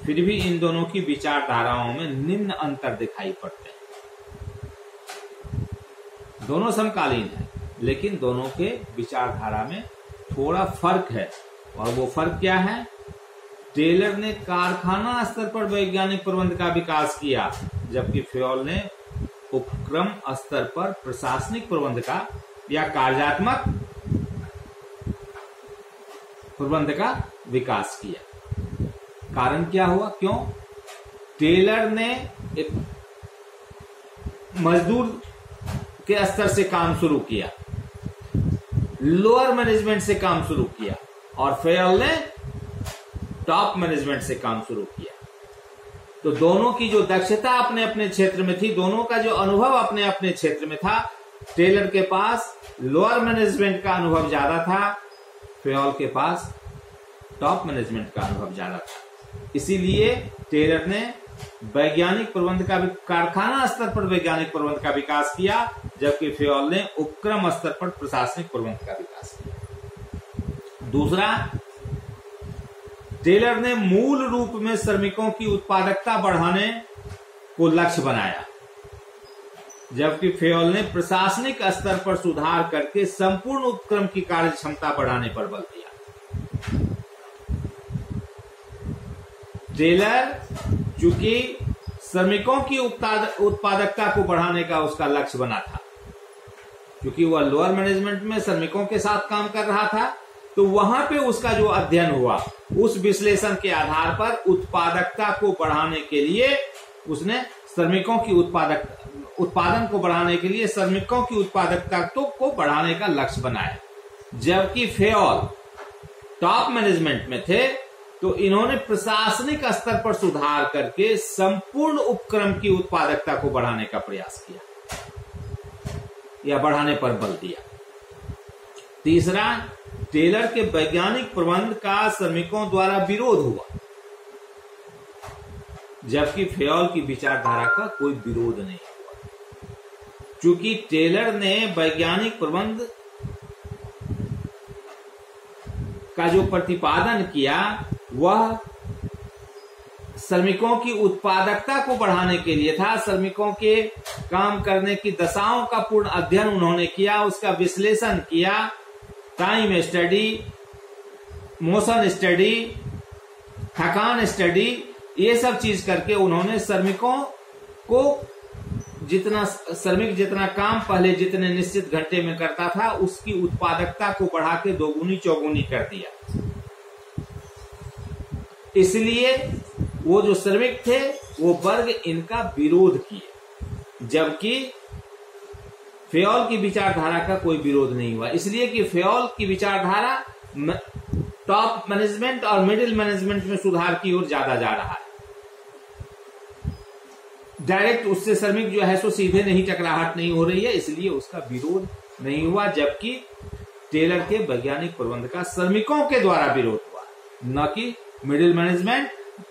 फिर भी इन दोनों की विचारधाराओं में निम्न अंतर दिखाई पड़ते हैं। दोनों समकालीन है, लेकिन दोनों के विचारधारा में थोड़ा फ़र्क है। और वो फ़र्क क्या है? टेलर ने कारखाना स्तर पर वैज्ञानिक प्रबंध का विकास किया, जबकि फ्योल ने उपक्रम स्तर पर प्रशासनिक प्रबंध का या कार्यात्मक प्रबंध का विकास किया। कारण क्या हुआ? क्यों? टेलर ने एक मजदूर के स्तर से काम शुरू किया। लोअर मैनेजमेंट से काम शुरू किया और फेयल ने टॉप मैनेजमेंट से काम शुरू किया। तो दोनों की जो दक्षता अपने अपने क्षेत्र में थी, दोनों का जो अनुभव अपने अपने क्षेत्र में था, टेलर के पास लोअर मैनेजमेंट का अनुभव ज़्यादा था फेल के पास टॉप मैनेजमेंट का अनुभव ज़्यादा था। इसीलिए टेलर ने वैज्ञानिक प्रबंध का कारखाना स्तर पर वैज्ञानिक प्रबंध का विकास किया, जबकि फेल ने उपक्रम स्तर पर प्रशासनिक प्रबंध का विकास किया। दूसरा टेलर ने मूल रूप में श्रमिकों की उत्पादकता बढ़ाने को लक्ष्य बनाया, जबकि फेयल ने प्रशासनिक स्तर पर सुधार करके संपूर्ण उपक्रम की कार्य क्षमता बढ़ाने पर बल दिया। टेलर, चूँकि श्रमिकों की उत्पादकता को बढ़ाने का उसका लक्ष्य बना था, क्योंकि वह लोअर मैनेजमेंट में श्रमिकों के साथ काम कर रहा था तो वहाँ पे उसका जो अध्ययन हुआ, उस विश्लेषण के आधार पर उत्पादकता को बढ़ाने के लिए उसने श्रमिकों की उत्पादक, उत्पादन को बढ़ाने के लिए श्रमिकों की उत्पादकता तो को बढ़ाने का लक्ष्य बनाया। जबकि फेल टॉप मैनेजमेंट में थे तो इन्होंने प्रशासनिक स्तर पर सुधार करके संपूर्ण उपक्रम की उत्पादकता को बढ़ाने का प्रयास किया। या बढ़ाने पर बल दिया। तीसरा, टेलर के वैज्ञानिक प्रबंध का श्रमिकों द्वारा विरोध हुआ। जबकि फेल की विचारधारा का कोई विरोध नहीं हुआ। चूँकि टेलर ने वैज्ञानिक प्रबंध का जो प्रतिपादन किया, वह श्रमिकों की उत्पादकता को बढ़ाने के लिए था। श्रमिकों के काम करने की दशाओं का पूर्ण अध्ययन उन्होंने किया, उसका विश्लेषण किया टाइम स्टडी मोशन स्टडी थकान स्टडी ये सब चीज़ करके उन्होंने श्रमिकों को जितना, श्रमिक जितना काम पहले जितने निश्चित घंटे में करता था, उसकी उत्पादकता को बढ़ा के दोगुनी चौगुनी कर दिया। इसलिए वो जो श्रमिक थे, वो वर्ग इनका विरोध किए। जबकि फेल की विचारधारा का कोई विरोध नहीं हुआ। इसलिए कि फेल की विचारधारा टॉप मैनेजमेंट और मिडिल मैनेजमेंट में सुधार की ओर ज़्यादा जा रहा है। डायरेक्ट उससे श्रमिक जो है सो सीधे नहीं, टकराहट नहीं हो रही है, इसलिए उसका विरोध नहीं हुआ, जबकि टेलर के वैज्ञानिक प्रबंध का श्रमिकों के द्वारा विरोध हुआ। न कि मिडिल मैनेजमेंट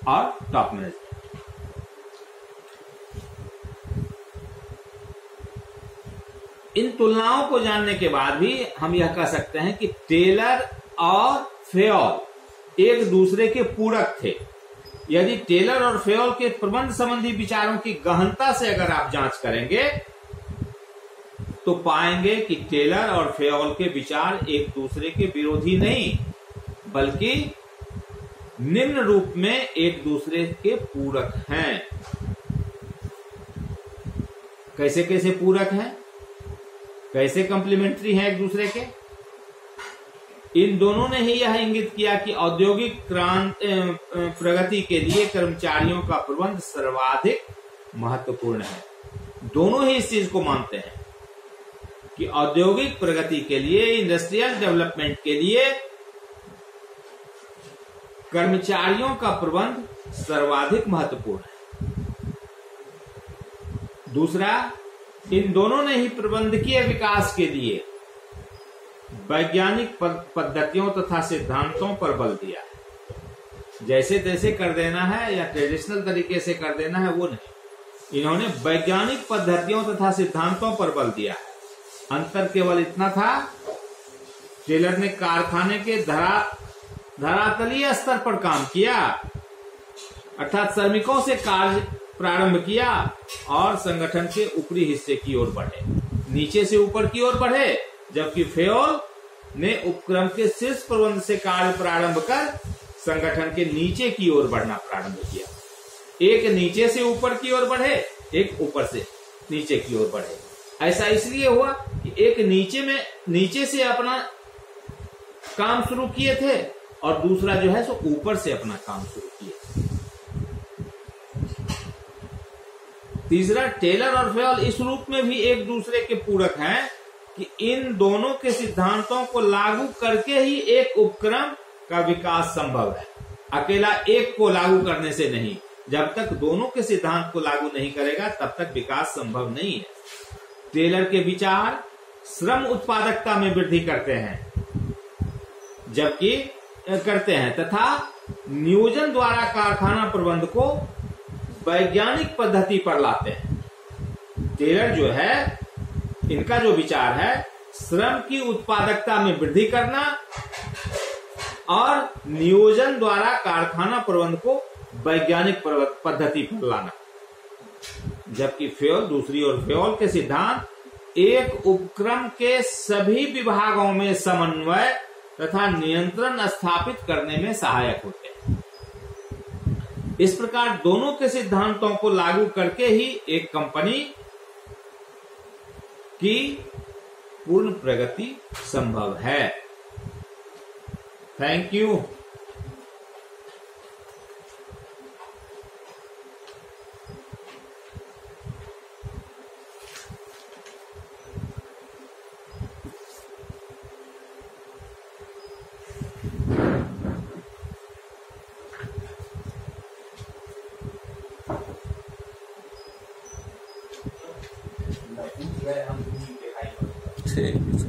और टॉप मैनेजमेंट इन तुलनाओं को जानने के बाद भी हम यह कह सकते हैं कि टेलर और फेल एक दूसरे के पूरक थे। यदि टेलर और फेल के प्रबंध संबंधी विचारों की गहनता से अगर आप जाँच करेंगे तो पाएँगे कि टेलर और फेल के विचार एक दूसरे के विरोधी नहीं, बल्कि निम्न रूप में एक दूसरे के पूरक हैं। कैसे कैसे पूरक हैं? कैसे कंप्लीमेंट्री हैं एक दूसरे के? इन दोनों ने ही यह इंगित किया कि औद्योगिक क्रांति प्रगति के लिए कर्मचारियों का प्रबंध सर्वाधिक महत्वपूर्ण है। दोनों ही इस चीज़ को मानते हैं कि औद्योगिक प्रगति के लिए इंडस्ट्रियल डेवलपमेंट के लिए कर्मचारियों का प्रबंध सर्वाधिक महत्वपूर्ण है। दूसरा इन दोनों ने ही प्रबंधकीय विकास के लिए। वैज्ञानिक पद्धतियों तथा सिद्धांतों पर बल दिया। जैसे तैसे कर देना है या ट्रेडिशनल तरीके से कर देना है वो नहीं। इन्होंने वैज्ञानिक पद्धतियों तथा सिद्धांतों पर बल दिया। अंतर केवल इतना था टेलर ने कारखाने के धरा, धरातलीय स्तर पर काम किया। अर्थात श्रमिकों से कार्य प्रारंभ किया और संगठन के ऊपरी हिस्से की ओर बढ़े। नीचे से ऊपर की ओर बढ़े, जबकि फेल ने उपक्रम के शीर्ष प्रबंध से कार्य प्रारंभ कर संगठन के नीचे की ओर बढ़ना प्रारंभ किया। एक नीचे से ऊपर की ओर बढ़े, एक ऊपर से नीचे की ओर बढ़े। ऐसा इसलिए हुआ कि एक नीचे में, नीचे से अपना काम शुरू किए थे और दूसरा जो है सो ऊपर से अपना काम शुरू किए। तीसरा टेलर और फेल इस रूप में भी एक दूसरे के पूरक हैं कि इन दोनों के सिद्धांतों को लागू करके ही एक उपक्रम का विकास संभव है। अकेला एक को लागू करने से नहीं। जब तक दोनों के सिद्धांत को लागू नहीं करेगा, तब तक विकास संभव नहीं है। टेलर के विचार श्रम उत्पादकता में वृद्धि करते हैं, जबकि, करते हैं, तथा नियोजन द्वारा कारखाना प्रबंध को वैज्ञानिक पद्धति पर लाते हैं। टेलर जो है, इनका जो विचार है, श्रम की उत्पादकता में वृद्धि करना और नियोजन द्वारा कारखाना प्रबंध को वैज्ञानिक पद्धति पर लाना। जबकि फ्योल, दूसरी ओर फ्योल के सिद्धांत, एक उपक्रम के सभी विभागों में समन्वय तथा नियंत्रण स्थापित करने में सहायक होते हैं। इस प्रकार दोनों के सिद्धांतों को लागू करके ही एक कंपनी की पूर्ण प्रगति संभव है। Thank you say